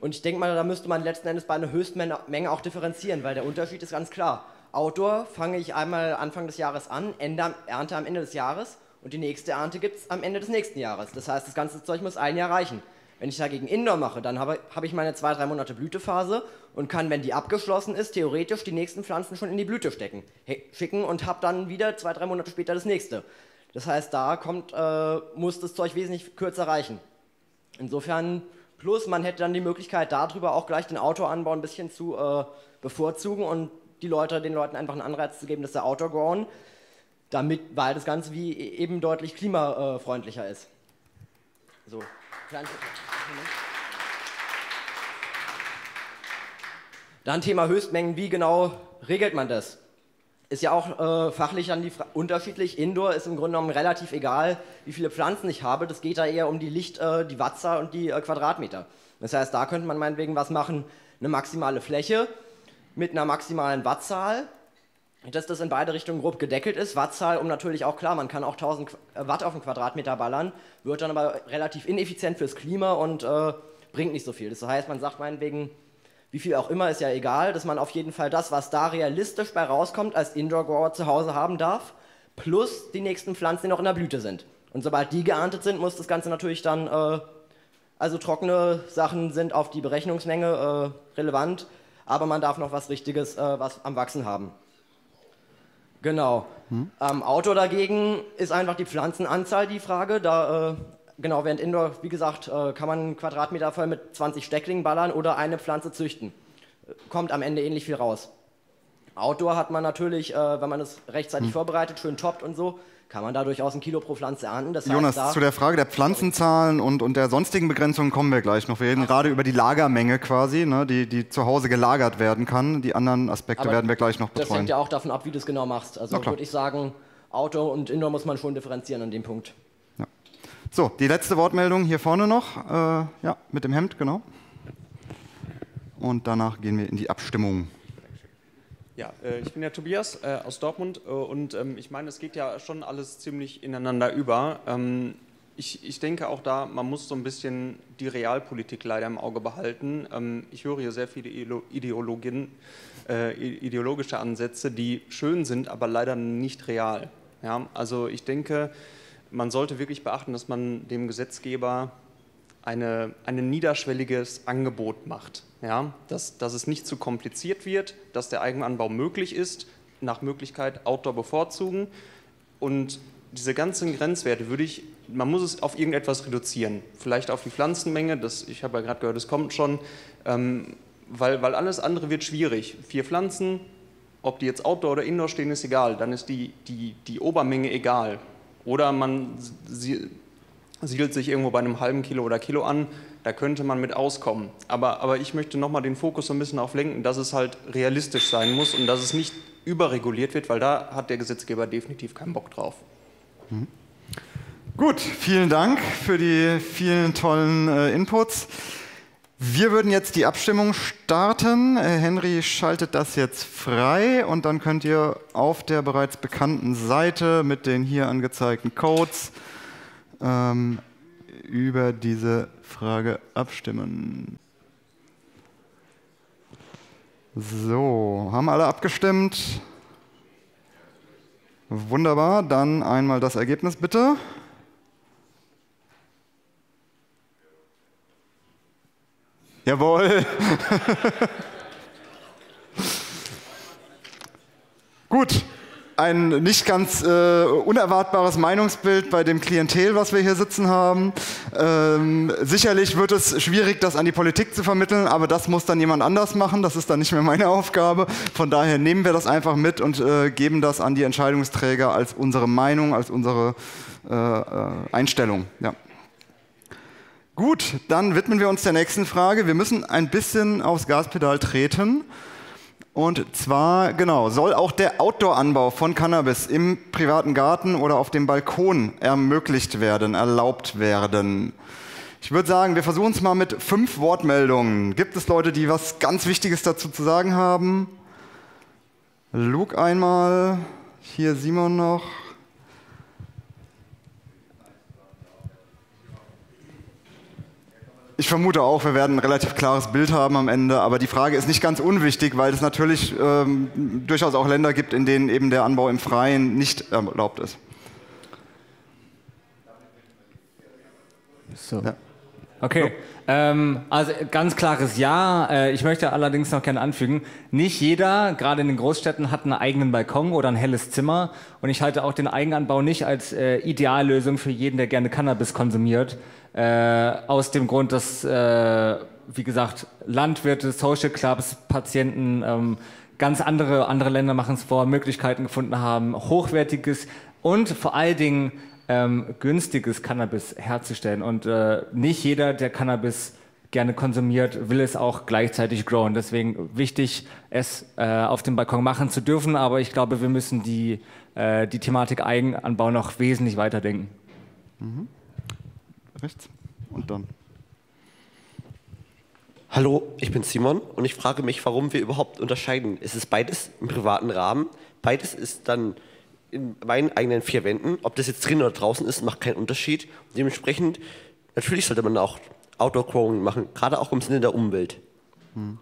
Und ich denke mal, da müsste man letzten Endes bei einer Höchstmenge auch differenzieren, weil der Unterschied ist ganz klar. Outdoor fange ich einmal Anfang des Jahres an, ernte am Ende des Jahres. und die nächste Ernte gibt es am Ende des nächsten Jahres. Das heißt, das ganze Zeug muss ein Jahr reichen. Wenn ich dagegen Indoor mache, dann habe, habe ich meine zwei, drei Monate Blütephase und kann, wenn die abgeschlossen ist, theoretisch die nächsten Pflanzen schon in die Blüte stecken, schicken und habe dann wieder zwei, drei Monate später das nächste. Das heißt, da kommt, äh, muss das Zeug wesentlich kürzer reichen. Insofern, plus man hätte dann die Möglichkeit, darüber auch gleich den Outdoor-Anbau ein bisschen zu äh, bevorzugen und die Leute, den Leuten einfach einen Anreiz zu geben, dass der Outdoor grown, damit, weil das Ganze wie e-, eben deutlich klimafreundlicher ist. So, Dann Thema Höchstmengen, wie genau regelt man das? Ist ja auch äh, fachlich dann unterschiedlich. Indoor ist im Grunde genommen relativ egal, wie viele Pflanzen ich habe. Das geht da eher um die Licht, äh, die Wattzahl und die äh, Quadratmeter. Das heißt, da könnte man meinetwegen was machen, eine maximale Fläche mit einer maximalen Wattzahl, dass das in beide Richtungen grob gedeckelt ist. Wattzahl, um natürlich auch klar, man kann auch 1000 äh, Watt auf einen Quadratmeter ballern, wird dann aber relativ ineffizient fürs Klima und äh, bringt nicht so viel. Das heißt, man sagt meinetwegen, wie viel auch immer, ist ja egal, dass man auf jeden Fall das, was da realistisch bei rauskommt, als Indoor-Grower zu Hause haben darf, plus die nächsten Pflanzen, die noch in der Blüte sind. Und sobald die geerntet sind, muss das Ganze natürlich dann, äh, also trockene Sachen sind auf die Berechnungsmenge äh, relevant, aber man darf noch was Richtiges, äh, was am Wachsen haben. Genau. Hm? Am Outdoor dagegen ist einfach die Pflanzenanzahl die Frage. Da äh, genau, während Indoor, wie gesagt, äh, kann man einen Quadratmeter voll mit 20 Stecklingen ballern oder eine Pflanze züchten. Kommt am Ende ähnlich viel raus. Outdoor hat man natürlich, äh, wenn man es rechtzeitig hm. vorbereitet, schön toppt und so, kann man da durchaus ein Kilo pro Pflanze ernten. Das Jonas, heißt, zu der Frage der Pflanzenzahlen und, und der sonstigen Begrenzungen kommen wir gleich noch. Wir reden Ach. gerade über die Lagermenge quasi, ne, die, die zu Hause gelagert werden kann. Die anderen Aspekte Aber werden wir gleich noch betreuen. Das hängt ja auch davon ab, wie du es genau machst. Also würde ich sagen, Outdoor und Indoor muss man schon differenzieren an dem Punkt. So, die letzte Wortmeldung hier vorne noch. Äh, ja, mit dem Hemd, genau. Und danach gehen wir in die Abstimmung. Ja, äh, ich bin der Tobias äh, aus Dortmund äh, und ähm, ich meine, es geht ja schon alles ziemlich ineinander über. Ähm, ich, ich, denke auch da, man muss so ein bisschen die Realpolitik leider im Auge behalten. Ähm, ich höre hier sehr viele Ideologien, ideologische Ansätze, die schön sind, aber leider nicht real. Ja, also ich denke, man sollte wirklich beachten, dass man dem Gesetzgeber eine, ein niederschwelliges Angebot macht. Ja? Dass, dass es nicht zu kompliziert wird, dass der Eigenanbau möglich ist, nach Möglichkeit Outdoor bevorzugen. Und diese ganzen Grenzwerte würde ich, man muss es auf irgendetwas reduzieren. Vielleicht auf die Pflanzenmenge, das, ich habe ja gerade gehört, es kommt schon, ähm, weil, weil alles andere wird schwierig. Vier Pflanzen, ob die jetzt Outdoor oder Indoor stehen, ist egal. Dann ist die, die, die Obermenge egal. Oder man siedelt sich irgendwo bei einem halben Kilo oder Kilo an, da könnte man mit auskommen. Aber, aber ich möchte nochmal den Fokus so ein bisschen auf lenken, dass es halt realistisch sein muss und dass es nicht überreguliert wird, weil da hat der Gesetzgeber definitiv keinen Bock drauf. Mhm. Gut, vielen Dank für die vielen tollen äh, Inputs. Wir würden jetzt die Abstimmung starten. Henry schaltet das jetzt frei und dann könnt ihr auf der bereits bekannten Seite mit den hier angezeigten Codes ähm, über diese Frage abstimmen. So, haben alle abgestimmt? Wunderbar, dann einmal das Ergebnis bitte. Jawohl. Gut, ein nicht ganz äh, unerwartbares Meinungsbild bei dem Klientel, was wir hier sitzen haben. Ähm, sicherlich wird es schwierig, das an die Politik zu vermitteln, aber das muss dann jemand anders machen. Das ist dann nicht mehr meine Aufgabe. Von daher nehmen wir das einfach mit und äh, geben das an die Entscheidungsträger als unsere Meinung, als unsere äh, äh Einstellung. Ja. Gut, dann widmen wir uns der nächsten Frage. Wir müssen ein bisschen aufs Gaspedal treten. Und zwar, genau, soll auch der Outdoor-Anbau von Cannabis im privaten Garten oder auf dem Balkon ermöglicht werden, erlaubt werden? Ich würde sagen, wir versuchen es mal mit fünf Wortmeldungen. Gibt es Leute, die was ganz Wichtiges dazu zu sagen haben? Luke einmal, hier Simon noch. ich vermute auch, wir werden ein relativ klares Bild haben am Ende, aber die Frage ist nicht ganz unwichtig, weil es natürlich ähm, durchaus auch Länder gibt, in denen eben der Anbau im Freien nicht erlaubt ist. So. Ja. Okay ähm, also ganz klares Ja. Äh, ich möchte allerdings noch gerne anfügen, nicht jeder, gerade in den Großstädten, hat einen eigenen Balkon oder ein helles Zimmer. Und ich halte auch den Eigenanbau nicht als äh, Ideallösung für jeden, der gerne Cannabis konsumiert. Äh, aus dem Grund, dass, äh, wie gesagt, Landwirte, Social Clubs, Patienten, ähm, ganz andere, andere Länder machen es vor, Möglichkeiten gefunden haben, hochwertiges und vor allen Dingen ähm, günstiges Cannabis herzustellen. Und äh, nicht jeder, der Cannabis gerne konsumiert, will es auch gleichzeitig growen. Deswegen wichtig, es äh, auf dem Balkon machen zu dürfen. Aber ich glaube, wir müssen die, äh, die Thematik Eigenanbau noch wesentlich weiterdenken. Mhm. Rechts und dann. Hallo, ich bin Simon und ich frage mich, warum wir überhaupt unterscheiden. Es ist beides im privaten Rahmen, beides ist dann in meinen eigenen vier Wänden. Ob das jetzt drin oder draußen ist, macht keinen Unterschied. Dementsprechend, natürlich sollte man auch Outdoor-Growing machen, gerade auch im Sinne der Umwelt. Hm.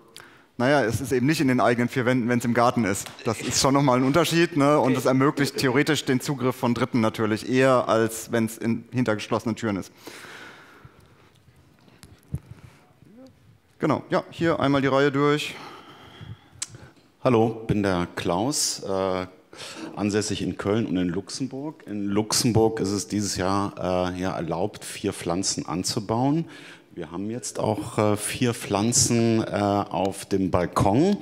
Naja, es ist eben nicht in den eigenen vier Wänden, wenn es im Garten ist. Das ist schon nochmal ein Unterschied ne? und es ermöglicht theoretisch den Zugriff von Dritten natürlich eher, als wenn es hinter geschlossenen Türen ist. Genau, ja, hier einmal die Reihe durch. Hallo, bin der Klaus, äh, ansässig in Köln und in Luxemburg. In Luxemburg ist es dieses Jahr äh, ja, erlaubt, vier Pflanzen anzubauen. Wir haben jetzt auch äh, vier Pflanzen äh, auf dem Balkon.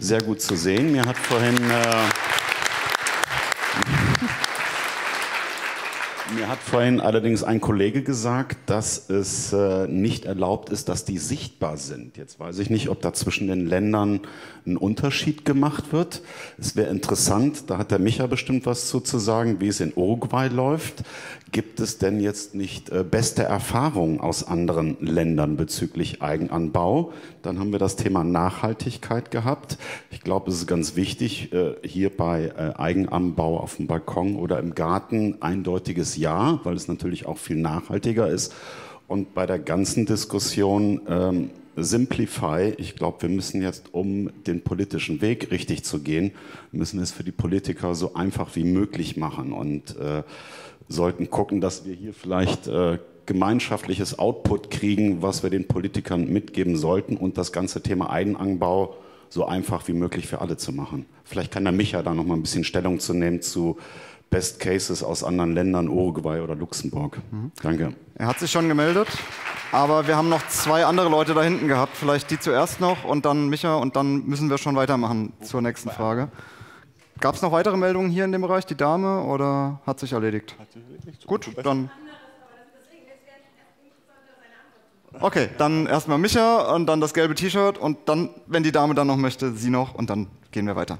Sehr gut zu sehen. Mir hat vorhin Mir hat vorhin allerdings ein Kollege gesagt, dass es äh, nicht erlaubt ist, dass die sichtbar sind. Jetzt weiß ich nicht, ob da zwischen den Ländern ein Unterschied gemacht wird. Es wäre interessant, da hat der Micha bestimmt was zu, zu sagen, wie es in Uruguay läuft. Gibt es denn jetzt nicht äh, beste Erfahrungen aus anderen Ländern bezüglich Eigenanbau? Dann haben wir das Thema Nachhaltigkeit gehabt. Ich glaube, es ist ganz wichtig, äh, hier bei äh, Eigenanbau auf dem Balkon oder im Garten eindeutiges Ja, weil es natürlich auch viel nachhaltiger ist. Und bei der ganzen Diskussion ähm, Simplify, ich glaube, wir müssen jetzt, um den politischen Weg richtig zu gehen, müssen es für die Politiker so einfach wie möglich machen. Und äh, sollten gucken, dass wir hier vielleicht äh, gemeinschaftliches Output kriegen, was wir den Politikern mitgeben sollten und das ganze Thema Eigenanbau so einfach wie möglich für alle zu machen. Vielleicht kann der Micha da noch mal ein bisschen Stellung zu nehmen zu Best Cases aus anderen Ländern, Uruguay oder Luxemburg. Mhm. Danke. Er hat sich schon gemeldet, aber wir haben noch zwei andere Leute da hinten gehabt. Vielleicht die zuerst noch und dann Micha und dann müssen wir schon weitermachen zur nächsten Frage. Gab es noch weitere Meldungen hier in dem Bereich, die Dame, oder hat sich erledigt? Hat sich erledigt. Gut, dann. Okay, dann erstmal Micha und dann das gelbe T-Shirt und dann, wenn die Dame dann noch möchte, sie noch und dann gehen wir weiter.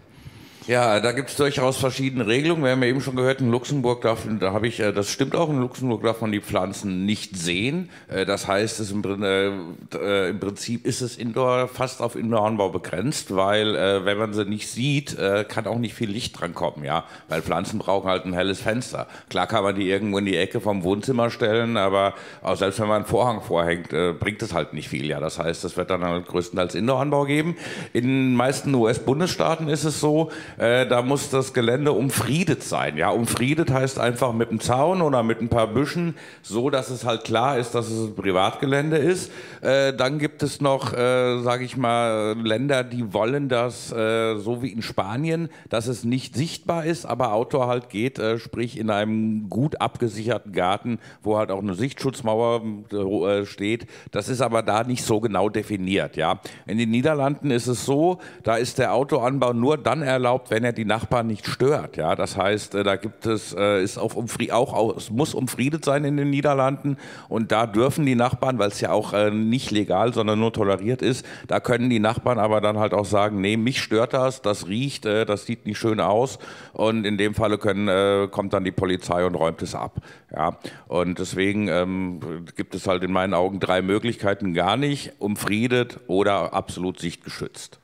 Ja, da gibt es durchaus verschiedene Regelungen. Wir haben ja eben schon gehört, in Luxemburg darf, da habe ich, äh, das stimmt auch, in Luxemburg darf man die Pflanzen nicht sehen. Äh, das heißt, es im, äh, im Prinzip ist es Indoor fast auf Indoor-Anbau begrenzt, weil wenn man sie nicht sieht, kann auch nicht viel Licht dran kommen, ja, weil Pflanzen brauchen halt ein helles Fenster. Klar kann man die irgendwo in die Ecke vom Wohnzimmer stellen, aber auch selbst wenn man einen Vorhang vorhängt, bringt es halt nicht viel, ja. Das heißt, es wird dann halt größtenteils Indoor-Anbau geben. In den meisten US-Bundesstaaten ist es so, äh, da muss das Gelände umfriedet sein. Ja, umfriedet heißt einfach mit einem Zaun oder mit ein paar Büschen, so dass es halt klar ist, dass es ein Privatgelände ist. Äh, dann gibt es noch, äh, sage ich mal, Länder, die wollen das äh, so wie in Spanien, dass es nicht sichtbar ist, aber Outdoor halt geht, äh, sprich in einem gut abgesicherten Garten, wo halt auch eine Sichtschutzmauer äh, steht. Das ist aber da nicht so genau definiert. Ja, in den Niederlanden ist es so, da ist der Autoanbau nur dann erlaubt erlaubt, wenn er die Nachbarn nicht stört. Ja, das heißt, äh, da gibt es, äh, ist auch, auch, es muss umfriedet sein in den Niederlanden und da dürfen die Nachbarn, weil es ja auch äh, nicht legal, sondern nur toleriert ist, da können die Nachbarn aber dann halt auch sagen, nee, mich stört das, das riecht, das sieht nicht schön aus und in dem Falle können, kommt dann die Polizei und räumt es ab. Ja, und deswegen ähm, gibt es halt in meinen Augen drei Möglichkeiten, gar nicht umfriedet oder absolut sichtgeschützt.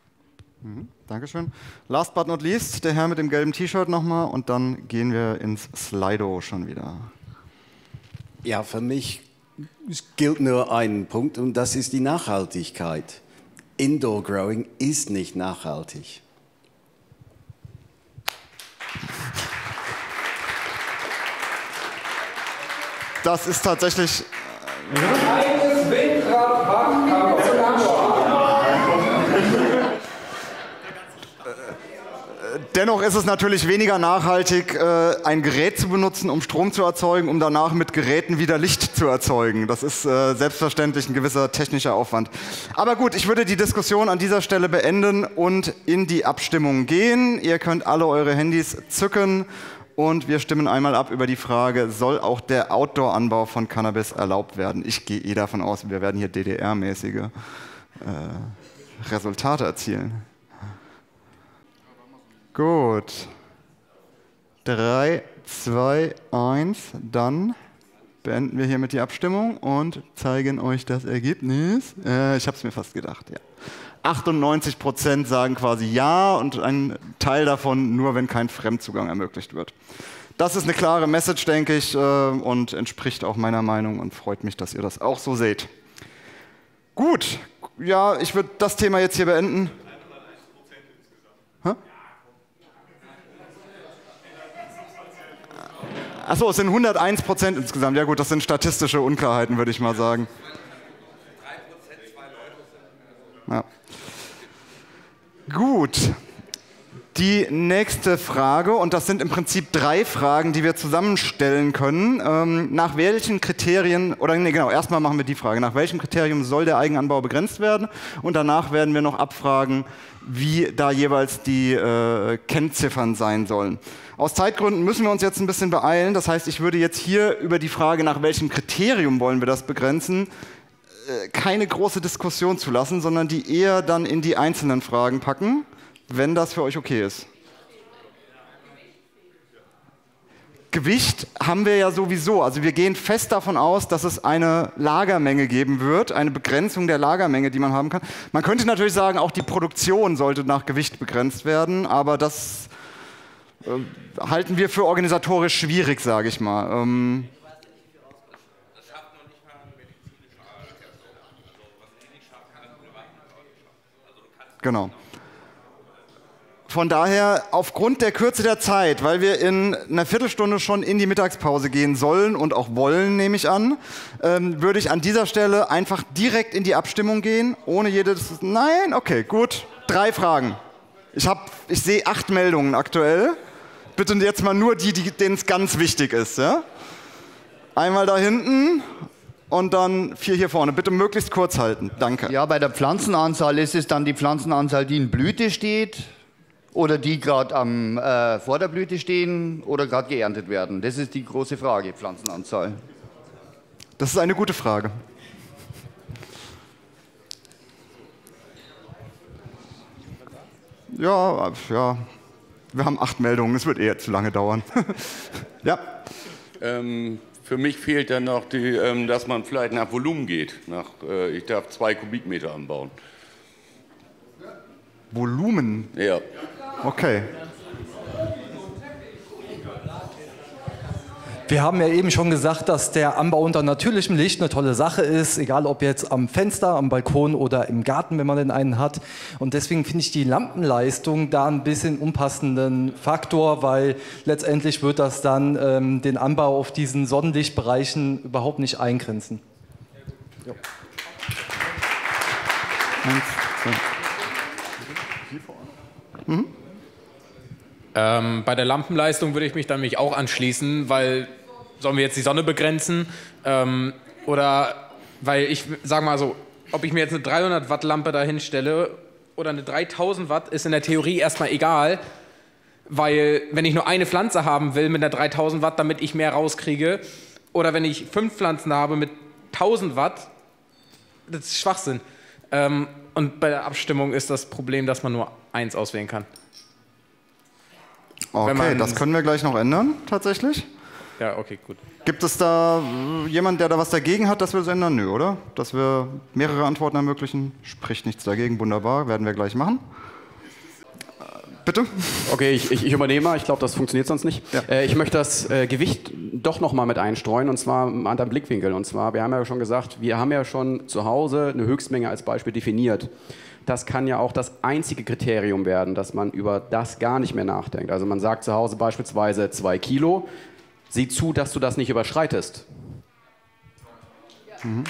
Mhm. Dankeschön. Last but not least, der Herr mit dem gelben T-Shirt nochmal und dann gehen wir ins Slido schon wieder. Ja, für mich gilt nur ein Punkt und das ist die Nachhaltigkeit. Indoor Growing ist nicht nachhaltig. Das ist tatsächlich Eines Windrad hat Dennoch ist es natürlich weniger nachhaltig, äh, ein Gerät zu benutzen, um Strom zu erzeugen, um danach mit Geräten wieder Licht zu erzeugen. Das ist äh, selbstverständlich ein gewisser technischer Aufwand. Aber gut, ich würde die Diskussion an dieser Stelle beenden und in die Abstimmung gehen. Ihr könnt alle eure Handys zücken und wir stimmen einmal ab über die Frage, soll auch der Outdoor-Anbau von Cannabis erlaubt werden? Ich gehe eh davon aus, wir werden hier DDR-mäßige äh, Resultate erzielen. Gut. 3, 2, 1. Dann beenden wir hiermit die Abstimmung und zeigen euch das Ergebnis. Äh, ich habe es mir fast gedacht, ja. 98 Prozent sagen quasi ja und ein Teil davon nur, wenn kein Fremdzugang ermöglicht wird. Das ist eine klare Message, denke ich, äh, und entspricht auch meiner Meinung und freut mich, dass ihr das auch so seht. Gut, ja, ich würde das Thema jetzt hier beenden. Achso, es sind 101 Prozent insgesamt. Ja gut, das sind statistische Unklarheiten, würde ich mal sagen. Ja. Gut. Die nächste Frage, und das sind im Prinzip drei Fragen, die wir zusammenstellen können. Ähm, nach welchen Kriterien, oder nee, genau, erstmal machen wir die Frage, nach welchem Kriterium soll der Eigenanbau begrenzt werden? Und danach werden wir noch abfragen, wie da jeweils die äh, Kennziffern sein sollen. Aus Zeitgründen müssen wir uns jetzt ein bisschen beeilen. Das heißt, ich würde jetzt hier über die Frage, nach welchem Kriterium wollen wir das begrenzen, äh, keine große Diskussion zu lassen, sondern die eher dann in die einzelnen Fragen packen, wenn das für euch okay ist. Gewicht haben wir ja sowieso. Also wir gehen fest davon aus, dass es eine Lagermenge geben wird, eine Begrenzung der Lagermenge, die man haben kann. Man könnte natürlich sagen, auch die Produktion sollte nach Gewicht begrenzt werden, aber das äh, halten wir für organisatorisch schwierig, sage ich mal. Ähm, genau. Von daher, aufgrund der Kürze der Zeit, weil wir in einer Viertelstunde schon in die Mittagspause gehen sollen und auch wollen, nehme ich an, ähm, würde ich an dieser Stelle einfach direkt in die Abstimmung gehen, ohne jedes. Nein, okay, gut. Drei Fragen. Ich, ich sehe acht Meldungen aktuell. Bitte jetzt mal nur die, denen es ganz wichtig ist. Ja? Einmal da hinten und dann vier hier vorne. Bitte möglichst kurz halten. Danke. Ja, bei der Pflanzenanzahl ist es dann die Pflanzenanzahl, die in Blüte steht oder die gerade am äh, vor der Blüte stehen oder gerade geerntet werden. Das ist die große Frage, Pflanzenanzahl. Das ist eine gute Frage. Ja, ja, wir haben acht Meldungen, es wird eher zu lange dauern. ja. Ähm, für mich fehlt dann noch, die, ähm, dass man vielleicht nach Volumen geht. Nach, äh, ich darf zwei Kubikmeter anbauen. Volumen? Ja. Okay. Wir haben ja eben schon gesagt, dass der Anbau unter natürlichem Licht eine tolle Sache ist, egal ob jetzt am Fenster, am Balkon oder im Garten, wenn man denn einen hat. Und deswegen finde ich die Lampenleistung da ein bisschen unpassenden Faktor, weil letztendlich wird das dann ähm, den Anbau auf diesen Sonnenlichtbereichen überhaupt nicht eingrenzen. Ja. Mhm. Ähm, bei der Lampenleistung würde ich mich dann mich auch anschließen, weil sollen wir jetzt die Sonne begrenzen? Ähm, oder weil ich sage mal so, ob ich mir jetzt eine 300 Watt Lampe da hinstelle oder eine 3000 Watt, ist in der Theorie erstmal egal, weil wenn ich nur eine Pflanze haben will mit einer 3000 Watt, damit ich mehr rauskriege, oder wenn ich fünf Pflanzen habe mit 1000 Watt, das ist Schwachsinn. Ähm, und bei der Abstimmung ist das Problem, dass man nur eins auswählen kann. Okay, das können wir gleich noch ändern, tatsächlich. Ja, okay, gut. Gibt es da jemanden, der da was dagegen hat, dass wir das ändern? Nö, oder? Dass wir mehrere Antworten ermöglichen? Spricht nichts dagegen, wunderbar, werden wir gleich machen. Äh, bitte? Okay, ich, ich, ich übernehme mal. Ich glaube, das funktioniert sonst nicht. Ja. Äh, ich möchte das äh, Gewicht doch noch mal mit einstreuen und zwar an deinem Blickwinkel. Und zwar, wir haben ja schon gesagt, wir haben ja schon zu Hause eine Höchstmenge als Beispiel definiert das kann ja auch das einzige Kriterium werden, dass man über das gar nicht mehr nachdenkt. Also man sagt zu Hause beispielsweise zwei Kilo, sieh zu, dass du das nicht überschreitest. Mhm.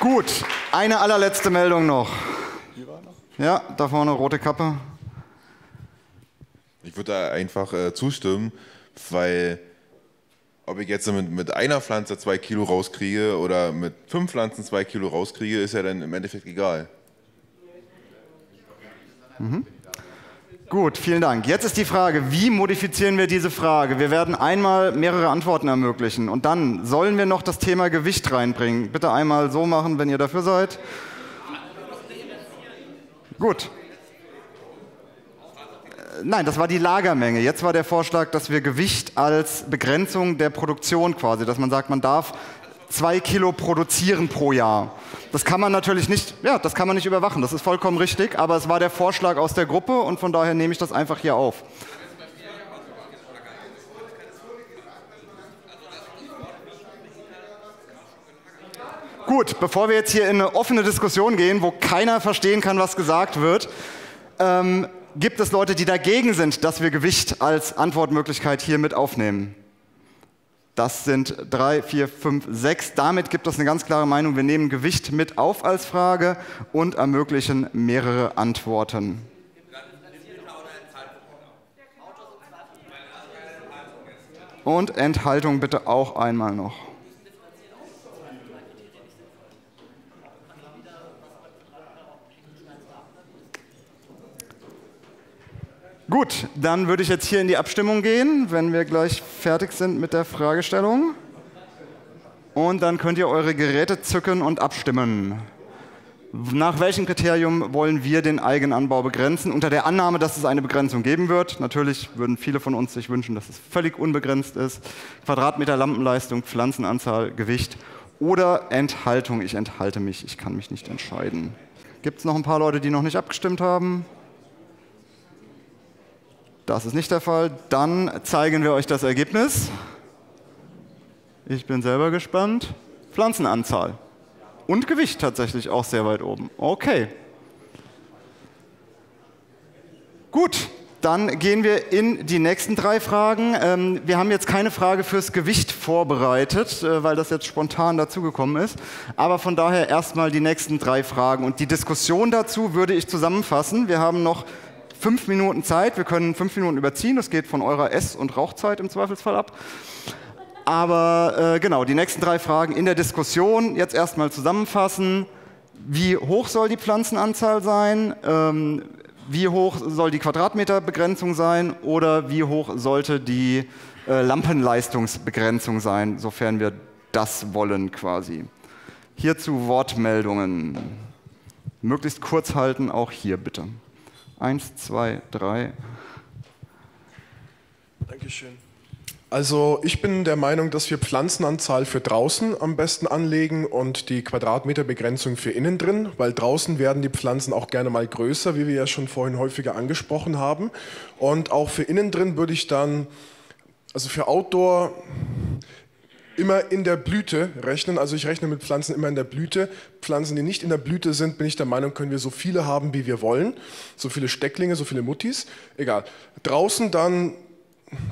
Gut, eine allerletzte Meldung noch. Ja, da vorne rote Kappe. Ich würde da einfach äh, zustimmen, weil ob ich jetzt mit, mit einer Pflanze zwei Kilo rauskriege oder mit fünf Pflanzen zwei Kilo rauskriege, ist ja dann im Endeffekt egal. Mhm. Gut, vielen Dank. Jetzt ist die Frage, wie modifizieren wir diese Frage? Wir werden einmal mehrere Antworten ermöglichen und dann sollen wir noch das Thema Gewicht reinbringen. Bitte einmal so machen, wenn ihr dafür seid. Gut. Nein, das war die Lagermenge. Jetzt war der Vorschlag, dass wir Gewicht als Begrenzung der Produktion quasi, dass man sagt, man darf zwei Kilo produzieren pro Jahr. Das kann man natürlich nicht, ja, das kann man nicht überwachen. Das ist vollkommen richtig. Aber es war der Vorschlag aus der Gruppe und von daher nehme ich das einfach hier auf. Gut, bevor wir jetzt hier in eine offene Diskussion gehen, wo keiner verstehen kann, was gesagt wird, ähm, gibt es Leute, die dagegen sind, dass wir Gewicht als Antwortmöglichkeit hier mit aufnehmen. Das sind drei, vier, fünf, sechs. Damit gibt es eine ganz klare Meinung. Wir nehmen Gewicht mit auf als Frage und ermöglichen mehrere Antworten. Und Enthaltung bitte auch einmal noch. Gut, dann würde ich jetzt hier in die Abstimmung gehen, wenn wir gleich fertig sind mit der Fragestellung. Und dann könnt ihr eure Geräte zücken und abstimmen. Nach welchem Kriterium wollen wir den Eigenanbau begrenzen? Unter der Annahme, dass es eine Begrenzung geben wird. Natürlich würden viele von uns sich wünschen, dass es völlig unbegrenzt ist. Quadratmeter Lampenleistung, Pflanzenanzahl, Gewicht oder Enthaltung. Ich enthalte mich, ich kann mich nicht entscheiden. Gibt es noch ein paar Leute, die noch nicht abgestimmt haben? Das ist nicht der Fall. Dann zeigen wir euch das Ergebnis. Ich bin selber gespannt. Pflanzenanzahl. Und Gewicht tatsächlich auch sehr weit oben. Okay. Gut, dann gehen wir in die nächsten drei Fragen. Ähm, wir haben jetzt keine Frage fürs Gewicht vorbereitet, äh, weil das jetzt spontan dazugekommen ist. Aber von daher erstmal die nächsten drei Fragen. Und die Diskussion dazu würde ich zusammenfassen. Wir haben noch fünf Minuten Zeit. Wir können fünf Minuten überziehen. Das geht von eurer Ess- und Rauchzeit im Zweifelsfall ab. Aber äh, genau, die nächsten drei Fragen in der Diskussion jetzt erstmal zusammenfassen. Wie hoch soll die Pflanzenanzahl sein? Ähm, wie hoch soll die Quadratmeterbegrenzung sein? Oder wie hoch sollte die äh, Lampenleistungsbegrenzung sein, sofern wir das wollen quasi? Hierzu Wortmeldungen. Möglichst kurz halten, auch hier bitte. Eins, zwei, drei. Dankeschön. Also ich bin der Meinung, dass wir Pflanzenanzahl für draußen am besten anlegen und die Quadratmeterbegrenzung für innen drin, weil draußen werden die Pflanzen auch gerne mal größer, wie wir ja schon vorhin häufiger angesprochen haben. Und auch für innen drin würde ich dann, also für Outdoor immer in der Blüte rechnen. Also ich rechne mit Pflanzen immer in der Blüte. Pflanzen, die nicht in der Blüte sind, bin ich der Meinung, können wir so viele haben, wie wir wollen. So viele Stecklinge, so viele Muttis. Egal. Draußen dann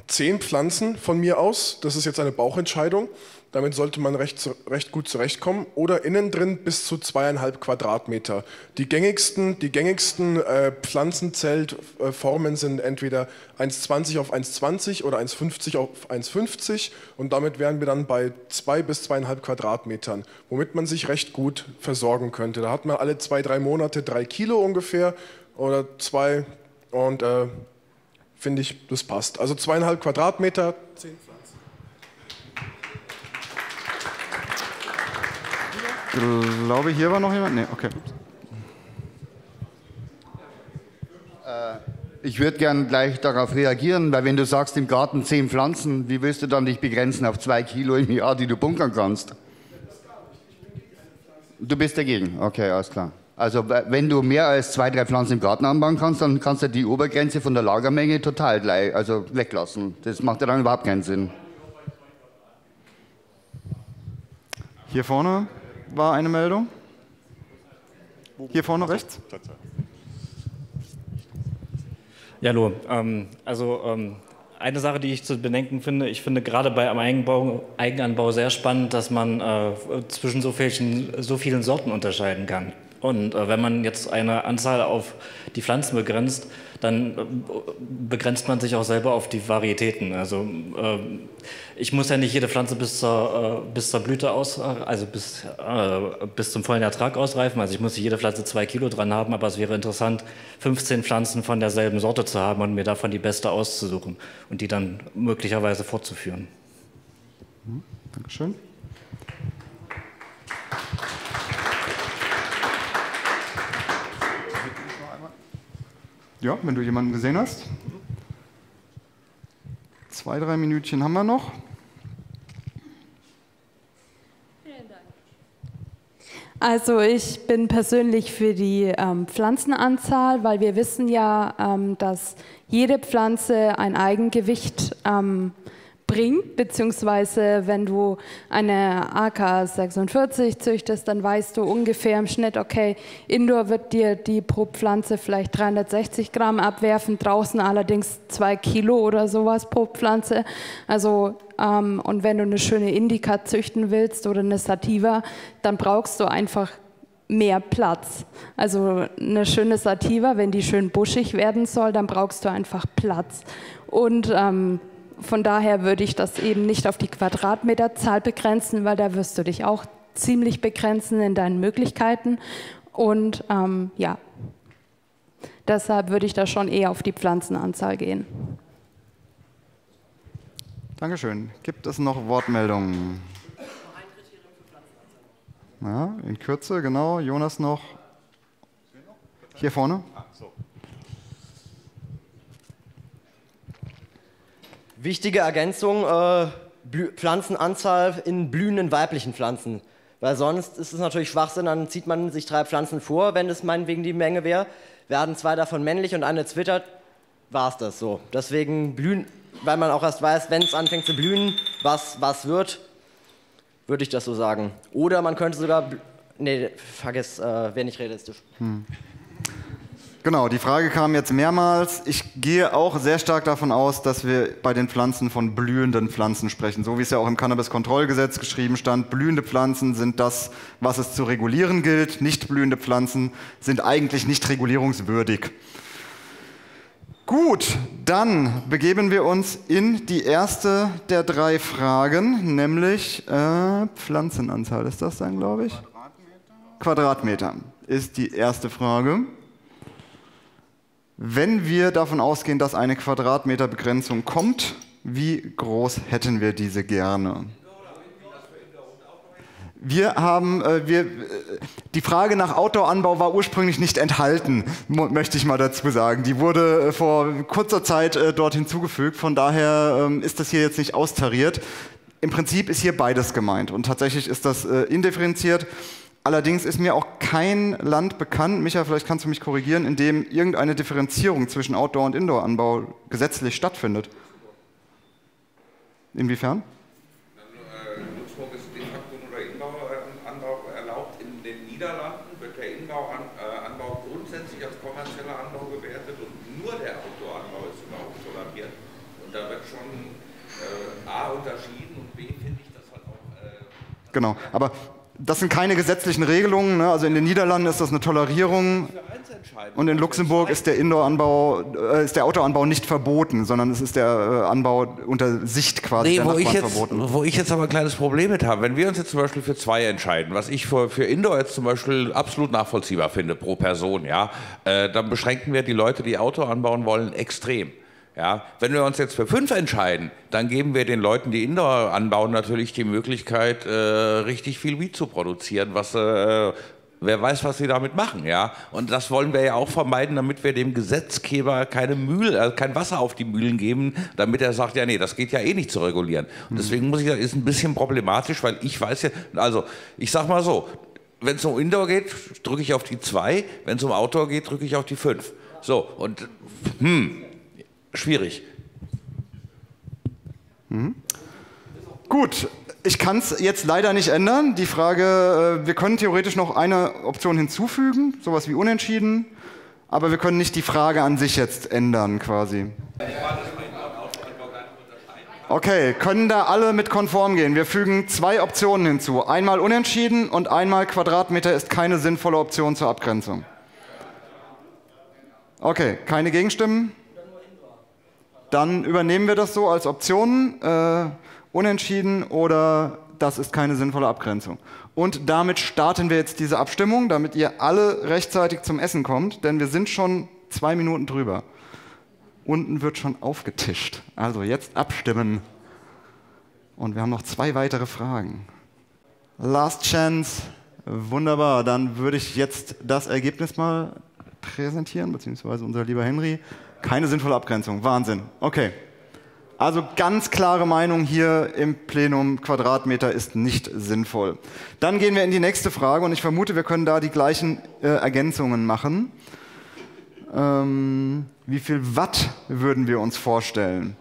zehn Pflanzen von mir aus. Das ist jetzt eine Bauchentscheidung. Damit sollte man recht, recht gut zurechtkommen. Oder innen drin bis zu zweieinhalb Quadratmeter. Die gängigsten, die gängigsten äh, Pflanzenzeltformen sind entweder 1,20 auf 1,20 oder 1,50 auf 1,50. Und damit wären wir dann bei zwei bis zweieinhalb Quadratmetern, womit man sich recht gut versorgen könnte. Da hat man alle zwei, drei Monate drei Kilo ungefähr oder zwei. Und äh, finde ich, das passt. Also zweieinhalb Quadratmeter, zehn glaube, hier war noch jemand. Nee, okay. Äh, Ich würde gern gleich darauf reagieren, weil wenn du sagst, im Garten zehn Pflanzen, wie willst du dann dich begrenzen auf zwei Kilo im Jahr, die du bunkern kannst? Du bist dagegen, okay, alles klar. Also wenn du mehr als zwei, drei Pflanzen im Garten anbauen kannst, dann kannst du die Obergrenze von der Lagermenge total gleich, also weglassen. Das macht ja dann überhaupt keinen Sinn. Hier vorne war eine Meldung. Hier vorne rechts. Ja, hallo. Ähm, also ähm, eine Sache, die ich zu bedenken finde, ich finde gerade bei einem Eigenbau, Eigenanbau sehr spannend, dass man äh, zwischen so vielen, so vielen Sorten unterscheiden kann. Und äh, wenn man jetzt eine Anzahl auf die Pflanzen begrenzt, dann äh, begrenzt man sich auch selber auf die Varietäten. Also äh, ich muss ja nicht jede Pflanze bis zur, äh, bis zur Blüte aus, also bis, äh, bis zum vollen Ertrag ausreifen. Also ich muss nicht jede Pflanze zwei Kilo dran haben, aber es wäre interessant, 15 Pflanzen von derselben Sorte zu haben und mir davon die beste auszusuchen und die dann möglicherweise fortzuführen. Mhm. Dankeschön. Ja, wenn du jemanden gesehen hast. Zwei, drei Minütchen haben wir noch. Also ich bin persönlich für die ähm, Pflanzenanzahl, weil wir wissen ja, ähm, dass jede Pflanze ein Eigengewicht ähm, bringt, beziehungsweise wenn du eine AK46 züchtest, dann weißt du ungefähr im Schnitt, okay, Indoor wird dir die pro Pflanze vielleicht 360 Gramm abwerfen, draußen allerdings zwei Kilo oder sowas pro Pflanze. Also ähm, und wenn du eine schöne Indica züchten willst oder eine Sativa, dann brauchst du einfach mehr Platz. Also eine schöne Sativa, wenn die schön buschig werden soll, dann brauchst du einfach Platz. Und ähm, von daher würde ich das eben nicht auf die Quadratmeterzahl begrenzen, weil da wirst du dich auch ziemlich begrenzen in deinen Möglichkeiten. Und ähm, ja, deshalb würde ich da schon eher auf die Pflanzenanzahl gehen. Dankeschön. Gibt es noch Wortmeldungen? Ja, in Kürze, genau. Jonas noch. Hier vorne. Wichtige Ergänzung, äh, Pflanzenanzahl in blühenden weiblichen Pflanzen. Weil sonst ist es natürlich Schwachsinn, dann zieht man sich drei Pflanzen vor, wenn es meinetwegen die Menge wäre. Werden zwei davon männlich und eine zwittert, war es das so. Deswegen blühen, weil man auch erst weiß, wenn es anfängt zu blühen, was, was wird, würde ich das so sagen. Oder man könnte sogar, nee, vergiss, äh, wäre nicht realistisch. Hm. Genau, die Frage kam jetzt mehrmals. Ich gehe auch sehr stark davon aus, dass wir bei den Pflanzen von blühenden Pflanzen sprechen. So wie es ja auch im Cannabis-Kontrollgesetz geschrieben stand, blühende Pflanzen sind das, was es zu regulieren gilt. Nicht blühende Pflanzen sind eigentlich nicht regulierungswürdig. Gut, dann begeben wir uns in die erste der drei Fragen, nämlich äh, Pflanzenanzahl ist das dann, glaube ich? Quadratmeter. Quadratmeter ist die erste Frage. Wenn wir davon ausgehen, dass eine Quadratmeterbegrenzung kommt, wie groß hätten wir diese gerne? Wir haben, äh, wir, äh, die Frage nach Outdoor-Anbau war ursprünglich nicht enthalten, möchte ich mal dazu sagen. Die wurde äh, vor kurzer Zeit äh, dort hinzugefügt, von daher ähm, ist das hier jetzt nicht austariert. Im Prinzip ist hier beides gemeint und tatsächlich ist das äh, indifferenziert. Allerdings ist mir auch kein Land bekannt, Micha, vielleicht kannst du mich korrigieren, in dem irgendeine Differenzierung zwischen Outdoor- und Indoor-Anbau gesetzlich stattfindet. Inwiefern? Luxemburg ist de facto nur der Inbauanbau erlaubt. In den Niederlanden wird der Inbauanbau grundsätzlich als kommerzieller Anbau gewertet und nur der Outdoor-Anbau ist überhaupt toleriert. Und da wird schon äh, A unterschieden und B finde ich das halt auch. Äh, genau, aber das sind keine gesetzlichen Regelungen. Ne? Also in den Niederlanden ist das eine Tolerierung. Und in Luxemburg ist der Indoor-Anbau, äh, ist der Outdoor-Anbau nicht verboten, sondern es ist der äh, Anbau unter Sicht quasi nee, der wo ich, jetzt, verboten. wo ich jetzt aber ein kleines Problem mit habe, wenn wir uns jetzt zum Beispiel für zwei entscheiden, was ich für, für Indoor jetzt zum Beispiel absolut nachvollziehbar finde pro Person, ja, äh, dann beschränken wir die Leute, die Outdoor anbauen wollen, extrem. Ja, wenn wir uns jetzt für fünf entscheiden, dann geben wir den Leuten, die Indoor anbauen, natürlich die Möglichkeit, äh, richtig viel Weed zu produzieren, was äh, wer weiß, was sie damit machen, ja. Und das wollen wir ja auch vermeiden, damit wir dem Gesetzgeber keine Mühl, äh, kein Wasser auf die Mühlen geben, damit er sagt, ja nee, das geht ja eh nicht zu regulieren. Und deswegen muss ich sagen, ist ein bisschen problematisch, weil ich weiß ja, also ich sag mal so, wenn es um Indoor geht, drücke ich auf die zwei, wenn es um Outdoor geht, drücke ich auf die fünf. So und hm, schwierig. Mhm. Gut, ich kann es jetzt leider nicht ändern. Die Frage, äh, wir können theoretisch noch eine Option hinzufügen, sowas wie unentschieden, aber wir können nicht die Frage an sich jetzt ändern quasi. Okay, können da alle mit konform gehen? Wir fügen zwei Optionen hinzu. Einmal unentschieden und einmal Quadratmeter ist keine sinnvolle Option zur Abgrenzung. Okay, keine Gegenstimmen? Dann übernehmen wir das so als Optionen. Äh, unentschieden oder das ist keine sinnvolle Abgrenzung. Und damit starten wir jetzt diese Abstimmung, damit ihr alle rechtzeitig zum Essen kommt, denn wir sind schon zwei Minuten drüber. Unten wird schon aufgetischt. Also jetzt abstimmen. Und wir haben noch zwei weitere Fragen. Last Chance. Wunderbar. Dann würde ich jetzt das Ergebnis mal präsentieren, beziehungsweise unser lieber Henry. Keine sinnvolle Abgrenzung. Wahnsinn. Okay. Also ganz klare Meinung hier im Plenum, Quadratmeter ist nicht sinnvoll. Dann gehen wir in die nächste Frage und ich vermute, wir können da die gleichen äh, Ergänzungen machen. Ähm, wie viel Watt würden wir uns vorstellen?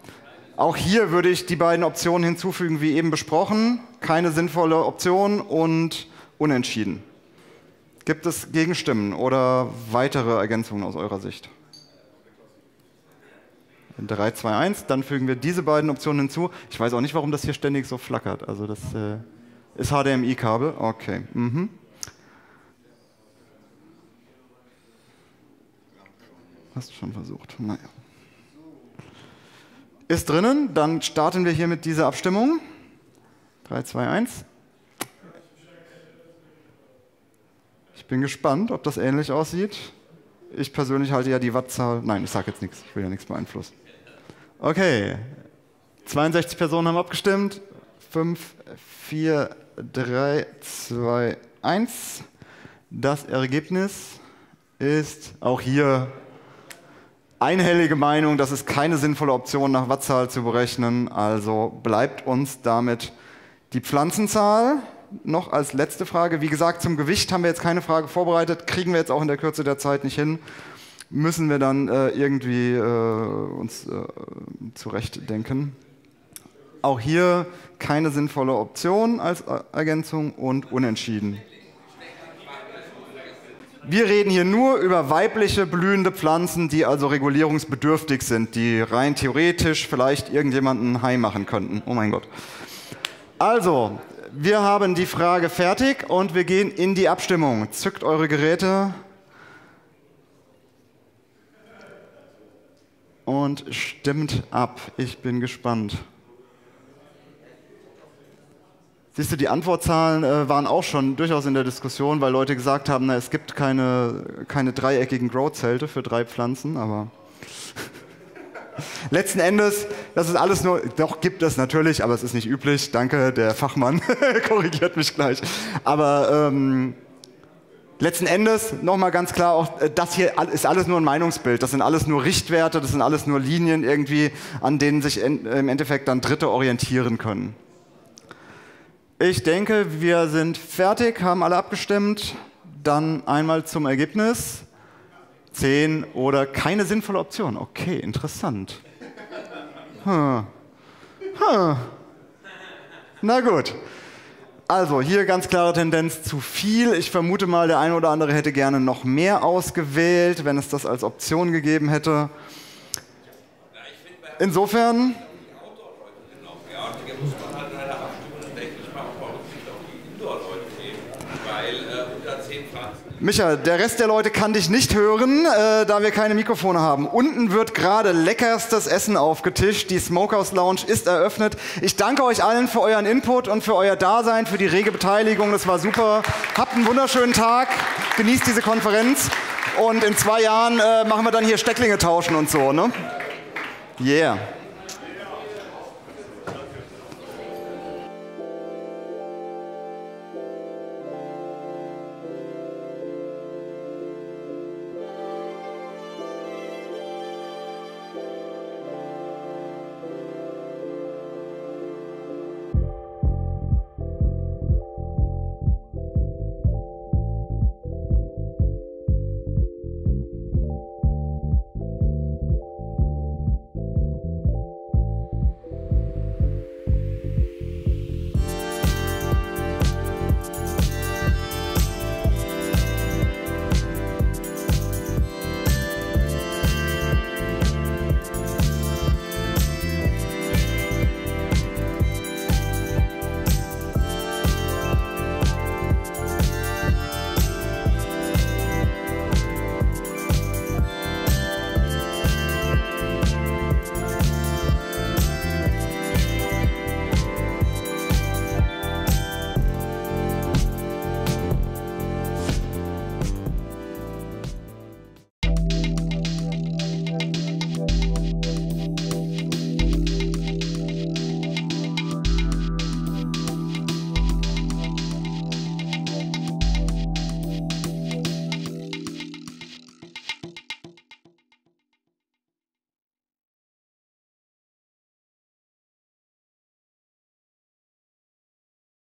Auch hier würde ich die beiden Optionen hinzufügen, wie eben besprochen. Keine sinnvolle Option und unentschieden. Gibt es Gegenstimmen oder weitere Ergänzungen aus eurer Sicht? 3, 2, 1, dann fügen wir diese beiden Optionen hinzu. Ich weiß auch nicht, warum das hier ständig so flackert. Also das äh, ist HDMI-Kabel. Okay. Mhm. Hast du schon versucht. Naja. Ist drinnen, dann starten wir hier mit dieser Abstimmung. 3, 2, 1. Ich bin gespannt, ob das ähnlich aussieht. Ich persönlich halte ja die Wattzahl. Nein, ich sage jetzt nichts. Ich will ja nichts beeinflussen. Okay. 62 Personen haben abgestimmt. 5, 4, 3, 2, 1. Das Ergebnis ist auch hier einhellige Meinung, das ist keine sinnvolle Option nach Wattzahl zu berechnen. Also bleibt uns damit die Pflanzenzahl. Noch als letzte Frage. Wie gesagt, zum Gewicht haben wir jetzt keine Frage vorbereitet. Kriegen wir jetzt auch in der Kürze der Zeit nicht hin. Müssen wir dann äh, irgendwie äh, uns äh, zurechtdenken. Auch hier keine sinnvolle Option als Ergänzung und unentschieden. Wir reden hier nur über weibliche blühende Pflanzen, die also regulierungsbedürftig sind, die rein theoretisch vielleicht irgendjemanden heim machen könnten. Oh mein Gott. Also, wir haben die Frage fertig und wir gehen in die Abstimmung. Zückt eure Geräte und stimmt ab. Ich bin gespannt. Siehst du, die Antwortzahlen äh, waren auch schon durchaus in der Diskussion, weil Leute gesagt haben, na, es gibt keine, keine dreieckigen Grow-Zelte für drei Pflanzen, aber letzten Endes, das ist alles nur, doch gibt es natürlich, aber es ist nicht üblich. Danke, der Fachmann korrigiert mich gleich. Aber ähm, letzten Endes nochmal ganz klar, auch äh, das hier ist alles nur ein Meinungsbild. Das sind alles nur Richtwerte, das sind alles nur Linien irgendwie, an denen sich im Endeffekt dann Dritte orientieren können. Ich denke, wir sind fertig, haben alle abgestimmt. Dann einmal zum Ergebnis. Zehn oder keine sinnvolle Option. Okay, interessant. Hm. Hm. Na gut. Also hier ganz klare Tendenz zu viel. Ich vermute mal, der eine oder andere hätte gerne noch mehr ausgewählt, wenn es das als Option gegeben hätte. Insofern Micha, der Rest der Leute kann dich nicht hören, äh, da wir keine Mikrofone haben. Unten wird gerade leckerstes Essen aufgetischt. Die Smokehouse Lounge ist eröffnet. Ich danke euch allen für euren Input und für euer Dasein, für die rege Beteiligung. Das war super. Habt einen wunderschönen Tag. Genießt diese Konferenz. Und in zwei Jahren äh, machen wir dann hier Stecklinge tauschen und so. Ne? Yeah.